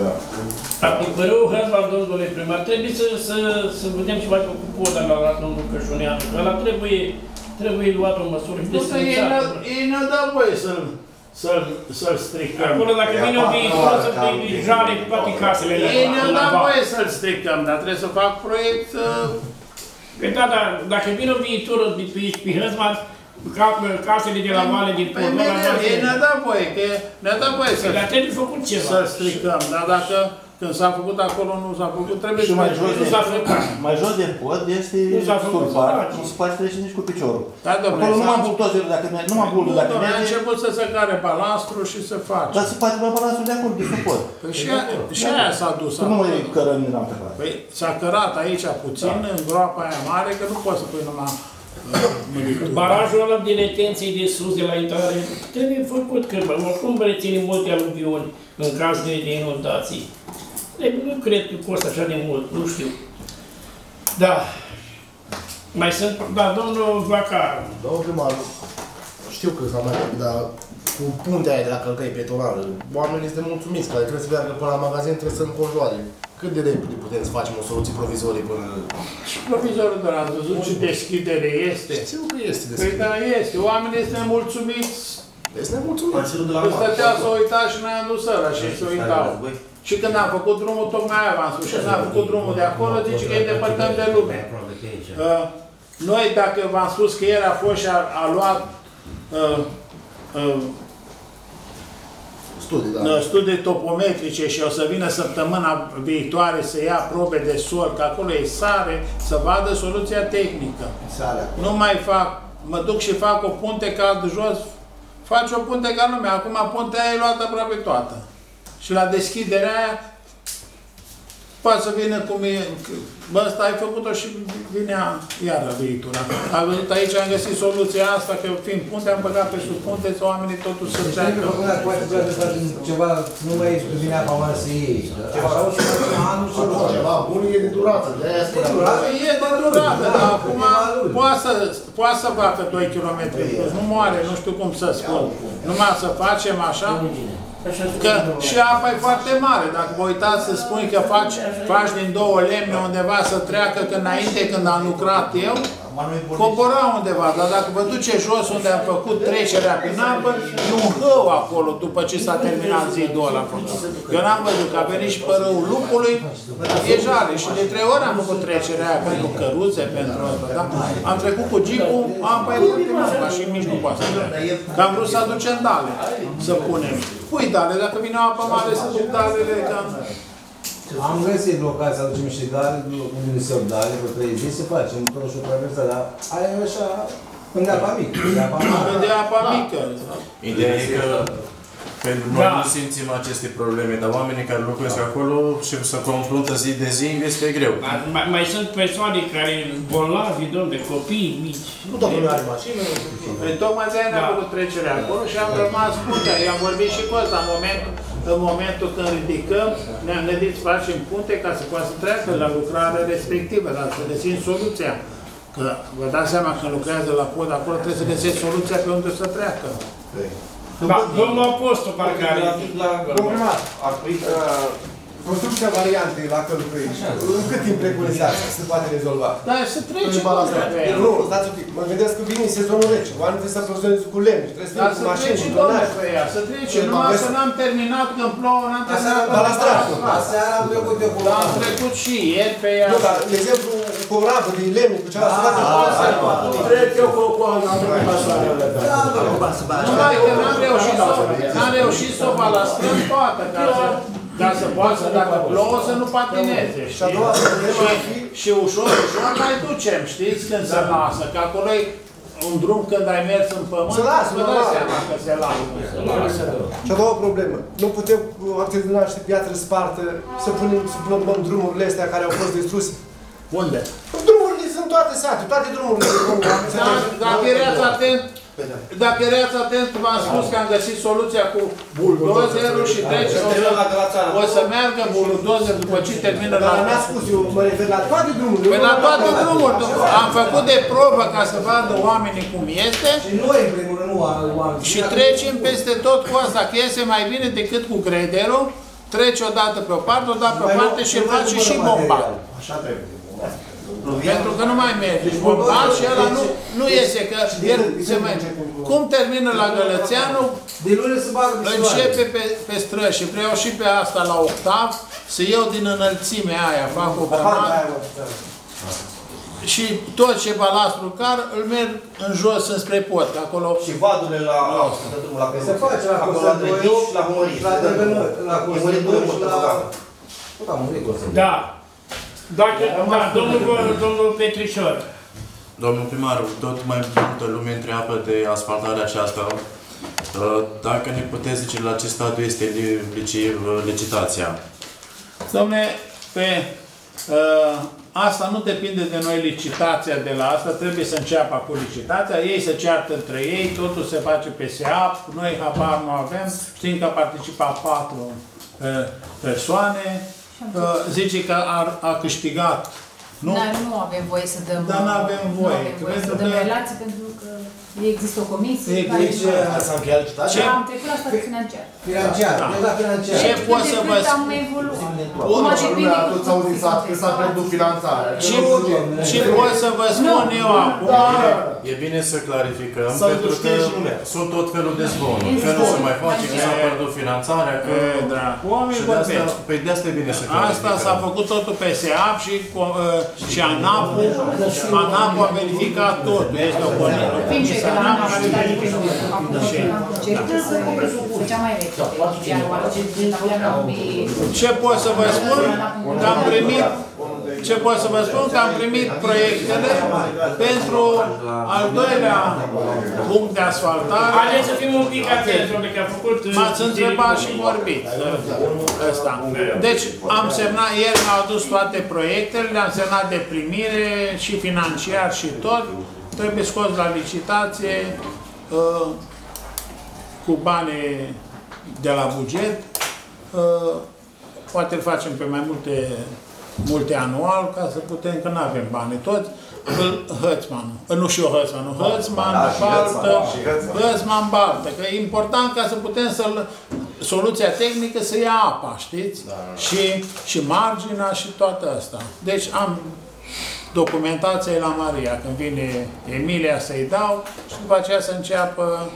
Da. Acoperiu Hăzval, domnule primar, trebuie să, să, să vedem ce face cu poda la, la domnul Cășuneanu. Că ăla trebuie, trebuie luat o măsură și Nu că ei ne- desfințată. ei ne dă voie să-l să-l să-l stricăm. Acolo dacă vine un viitor să te jale toate casele alea Ei ne la dă val. voie să-l stricăm, dar trebuie să fac proiect uh, Păi da, dar dacă vine un viitor de pe aici, pe Hăzval, ca- casele de la vale din Păi Podor, la mereu, vale- ei ne dă voie, că ne dă voie să Păi, dar trebuie făcut ceva. să stricăm, dar dacă când s-a făcut acolo nu s-a făcut, trebuie Și să mai jos, Nu de, s-a făcut. mai jos de pod este Nu s-a făcut să surpat, faci. nu se poate trece nici cu piciorul. Da, domnule, Acolo numai s-a- bultozerul dacă merge, numai bulul dacă Nu, a merge, început să se care balastru și să faci. dar se poate lua balansul de acolo, de sub pod. Păi și, aia- și aia s-a dus Cum nu acolo. mai cărăm din altă parte. Păi s-a cărat aici puțin, în groapa aia mare, că nu poți să pui numai uh, mărituri. Barajul ăla de retenție de sus de la intrare trebuie făcut, că bă, oricum reține multe aluviuni în caz de, de inundații. Deci nu cred că costă așa de mult, nu știu. Da. Mai sunt, da, domnul Vacar. Domnul primar, știu că s-a mai făcut, dar cu puntea aia de la călcăi petonală, oamenii sunt mulțumiți, care trebuie să meargă până la magazin, trebuie să înconjoare. Cât de repede putem să facem o soluție provizorie până... Și provizorul de la ați văzut ce deschidere este. Știu că este Păi deschis. da, este. Oamenii sunt mulțumiți Deci ne mulțumim. Am ținut de la Că mare. stătea să uita și noi am dus ăla și se uitau. Și când am făcut drumul, tocmai aia v-am spus, și când am făcut drumul de acolo, zice că îi depărtăm de lume. Uh, Noi, dacă v-am spus că el a fost și a, a luat uh, uh, Studii, da. uh, studii topometrice și o să vină săptămâna viitoare să ia probe de sol, că acolo e sare, să vadă soluția tehnică. Sarea. Nu mai fac, mă duc și fac o punte cald jos, faci o punte ca lumea. Acum puntea aia e luată aproape toată. Și la deschiderea aia, poate să vină cum e, bă, ăsta ai făcut-o și vinea iară viitora. Am venit aici, am găsit soluția asta, că fiind punte, am băgat pe sub punte, să oamenii totuși să Deci treacă. trebuie făcut dacă poate vrea să faci ceva, să nu mai ești vine apa mare să iei. Așa o să faci anul și Acum ceva bun e de durată. De aia spuneam. E de durată, dar acum poate să, poate să facă 2 km plus, nu moare, nu știu cum să spun. Numai să facem așa, că și apa e foarte mare. Dacă vă uitați să spui că faci, faci din două lemne undeva să treacă, că înainte când am lucrat eu, cobora undeva, dar dacă vă duce jos unde am făcut trecerea prin apă, e un hău acolo după ce s-a terminat zidul ăla făcut. Eu n-am văzut că a venit și părâul lupului, e jale și de trei ori am făcut trecerea aia pentru căruțe, pentru asta, da? Am trecut cu jeepul, apa e foarte mare, și nici nu poate să treacă. Că am vrut să aducem dale, să punem. Pui dale, dacă vine o apă mare, să duc dalele, că... Am găsit locația, aducem niște dale, unde se dale, pe 30 se face, un tot și o traversă, dar aia e așa, când de apa mică, de apa mare. De apa mică. Ideea e că pentru noi Da. nu simțim aceste probleme, dar oamenii care locuiesc acolo și se confruntă zi de zi, este greu. Mai, mai sunt persoane care bolnavi, domne, copii mici. Nu toată lumea are mașină. Păi tocmai de-aia ne-am Da. făcut trecerea acolo și am rămas puntea. I-am vorbit și cu ăsta în momentul, în momentul când ridicăm, ne-am gândit să facem punte ca să poată să treacă la lucrarea respectivă, dar să găsim soluția. Că vă dați seama când lucrează la pod, acolo trebuie să găsești soluția pe unde să treacă. Da, domnul Apostol, parcă are. Comprimat. Construcția variantei la călcăi. În cât timp preconizați că se poate rezolva? Da, să trece pe ea. Nu, stați un pic. Mă gândesc că vine sezonul rece. Oamenii trebuie să aprovizioneze cu lemn. Trebuie să Dar vină să cu mașini trece, și domnule, tonaj. pe ea, să trece. Ce, Numai aveți- să n-am terminat, când plouă, n-am terminat. Balastratul. Aseară am trecut eu cu Dar am trecut și ieri pe ea. Nu, dar, de exemplu, cu o rampă de lemn, cu ceva să facă Trec eu cu cu am trecut la soarele. Numai că n-am reușit să n-am reușit să o balastrăm toată, ca să, ca să poată, dacă plouă, să nu patineze, Și a doua știi? problemă ar fi Și, și ușor, ușor mai ducem, știți, când se lasă, că acolo e un drum când ai mers în pământ, Se lasă, vă dați normal. seama că se lasă. Și a doua problemă. Nu putem cu artizanat și piatră spartă să punem, să plombăm drumurile astea care au fost distruse. Unde? Drumurile sunt toate sate, toate drumurile. Da, dacă erați atent, dacă erați atent, v-am spus că am găsit soluția cu buldozerul și trece, o să, o să meargă buldozer după ce termină la... Dar n-a spus, eu mă refer la toate drumurile. Păi la toate drumurile, am făcut de probă ca să vadă oamenii cum este Și noi, în primul rând, nu oameni. și trecem peste tot cu asta, că iese mai bine decât cu grederul, trece o dată pe o parte, o dată pe o parte și îl face și bomba. Așa trebuie. Pentru că nu mai merge. Și bombat și ăla nu, nu iese, că el se mai... Cum termină la Gălățeanu, De luni se bagă pe începe pe, pe străzi și vreau și pe asta la octav, să iau din înălțimea aia, fac o grămadă și tot ce balastru car îl merg în jos înspre pod, că acolo... Și vadurile la asta, drumul la Se face la acolo la Constantin Dreviș și la Humării. La Drevenoi, la E murit Constantin până și mult, la... băgat. Da, murit Constantin. Da. Dacă, da, domnul, domnul Petrișor. Domnul primar, tot mai multă lume întreabă de asfaltarea aceasta. Uh, Dacă ne puteți zice la ce stadiu este li- lici- licitația? Domne, pe uh, asta nu depinde de noi licitația de la asta, trebuie să înceapă cu licitația, ei se ceartă între ei, totul se face pe SEAP, noi habar nu avem, știm că a participat patru uh, persoane, uh, zice că a, a câștigat Nu? Dar nu avem voie să dăm... Dar nu avem voie. Nu avem voie Cred să dăm că- relații pentru că există o comisie. Există- care- S-a încheiat licitația? Am trecut la stat financiar. Financiar, Da. de la financiar. Ce Cât pot de să cât vă am spun? evoluat. Bun, Acum toată depinde lumea, cu toți au zis că s-a pierdut finanțarea. Ce, Nu, ce pot să vă spun eu acum? E bine să clarificăm, Să pentru că știe și lumea. sunt tot felul de zvonuri. Că nu se mai face, că s-a pierdut finanțarea, că... E, da. Oamenii Și de asta, vorbesc. păi de asta e bine să clarificăm. Asta s-a făcut totul pe SEAP și, co- uh, și ANAP-ul, ANAP-ul a verificat totul. Este o Vin cei de la ANAP ANAP care și la verifică. Acum am proiecte să să cea mai veche. Iar oară ce la Ce pot să vă spun? Că am primit ce pot să vă spun? Că am primit proiectele pentru al doilea punct de asfaltare. Haideți să fim un pic atenți, domnule, că a făcut... uh, M-ați întrebat și vorbit. Ăsta. Deci am semnat, ieri mi-au adus toate proiectele, le-am semnat de primire și financiar și tot. Trebuie scos la licitație uh, cu bani de la buget. Uh, poate îl facem pe mai multe, multe anual ca să putem, că nu avem bani toți. Îl Hățmanul, Uh, nu și eu Hățmanul, Hățman, Da, și Baltă, Hățman, și Hățman. Hățman, Baltă, că e important ca să putem să soluția tehnică să ia apa, știți? Și, și marginea și toată asta. Deci am documentația e la Maria, când vine Emilia să-i dau și după aceea să înceapă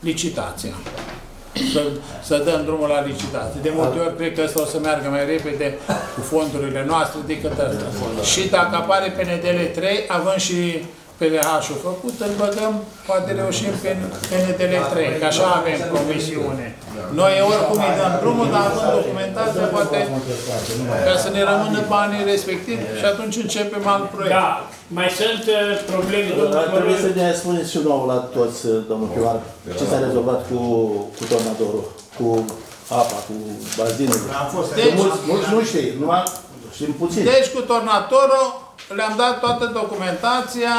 licitația. Să, să dăm drumul la licitație. De multe ori cred că ăsta o să meargă mai repede cu fondurile noastre decât ăsta. Și dacă apare PNDL 3, având și PLH-ul făcut, îl băgăm, poate reușim pe PNDL 3, că așa avem promisiune. Noi oricum îi dăm drumul, dar având documentația, poate ca să ne rămână banii respectivi și atunci începem alt proiect. Da, mai sunt uh, probleme, Ar trebui să domnul ne spuneți și nouă la toți, domnul primar, ce s-a rezolvat cu, cu tornadorul, cu apa, cu bazinul. Am fost Deci- mulți, mulți nu știu, numai știm puțin. Deci cu tornatorul le-am dat toată documentația.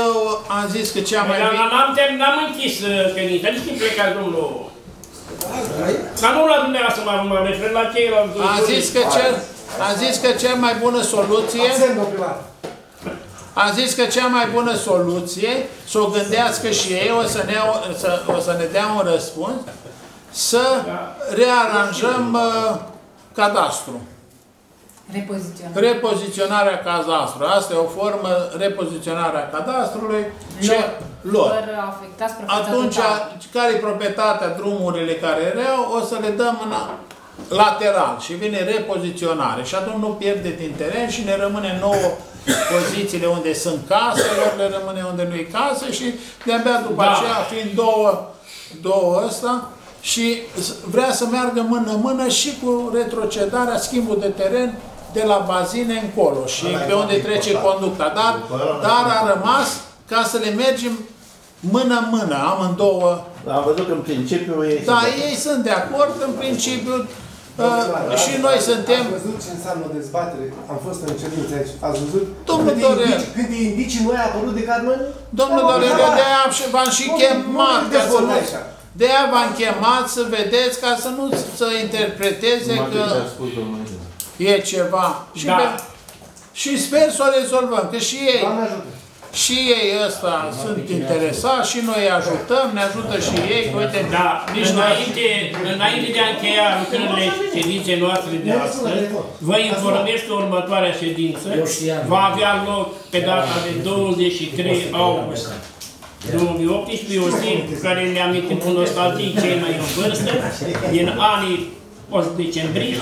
Eu am zis că cea mai bine... N-am terminat, n-am închis uh, ședința, nici când plecați domnul. Dar nu la dumneavoastră mă mă refer la ceilalți. Am zis că cel, am zis că cea mai bună soluție, Absent, domnul primar. am zis că cea mai bună soluție, să o gândească și ei, o să ne, să, o să ne dea un răspuns, să rearanjăm uh, cadastru. Repoziționare. Repoziționarea cadastru. Asta e o formă, repoziționarea cadastrului. Ce? Lor. Fără afectați proprietatea Atunci, totală. care e proprietatea, drumurile care erau, o să le dăm în lateral și vine repoziționare și atunci nu pierde din teren și ne rămâne nouă pozițiile unde sunt case, ori le rămâne unde nu e casă și de-abia după Da. aceea, fiind două, două ăsta, și s- vrea să meargă mână-mână și cu retrocedarea, schimbul de teren de la bazine încolo și Ăla e pe unde foarte trece important. conducta. Dar, După ăla nu dar se a rămas ca să le mergem mână-mână, amândouă. Am văzut că în principiu ei Da, sunt- ei sunt de acord, în principiu, uh, și noi suntem... Ați văzut ce înseamnă o dezbatere? Am fost în ședință aici. Ați văzut? Domnul Câte Dorel. indici- Câte indicii noi a apărut de care noi... Domnul Am Dorel, observat. de-aia am și- v-am și Nu- chemat, nu ca să dezvolt nu... aici. De-aia v-am chemat să vedeți, ca să nu să interpreteze Numai că ce a spus domnul Eden. e ceva. Și, Da. pe- și sper să o rezolvăm, că și ei, Doamne ajută. și ei ăsta sunt interesați și noi îi ajutăm, ne ajută și ei, că uite, Da, nici noi... înainte, înainte de a încheia lucrările ședinței noastre de astăzi, vă informez că următoarea ședință Eu știam. va avea loc pe data de 23 august 2018, o zi cu care ne amintim cu nostalgie cei mai în vârstă, din anii post-decembrie.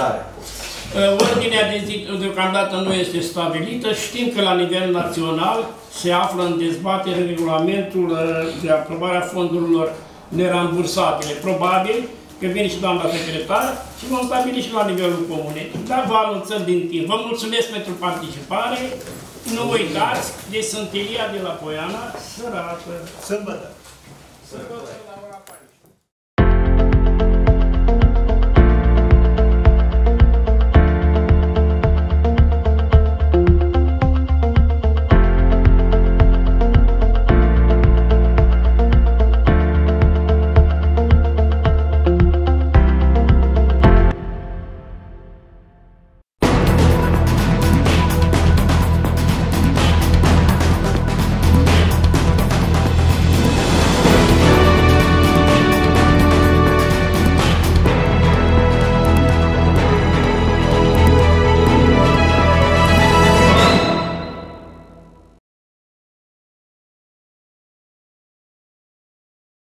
Ordinea de zi deocamdată nu este stabilită. Știm că la nivel național se află în dezbatere regulamentul uh, de aprobare a fondurilor nerambursabile. Probabil că vine și doamna secretar și vom stabili și la nivelul comunei. Dar vă anunțăm din timp. Vă mulțumesc pentru participare. Nu uitați de Sântelia de la Poiana, sărată. Sâmbătă. Sărbătă.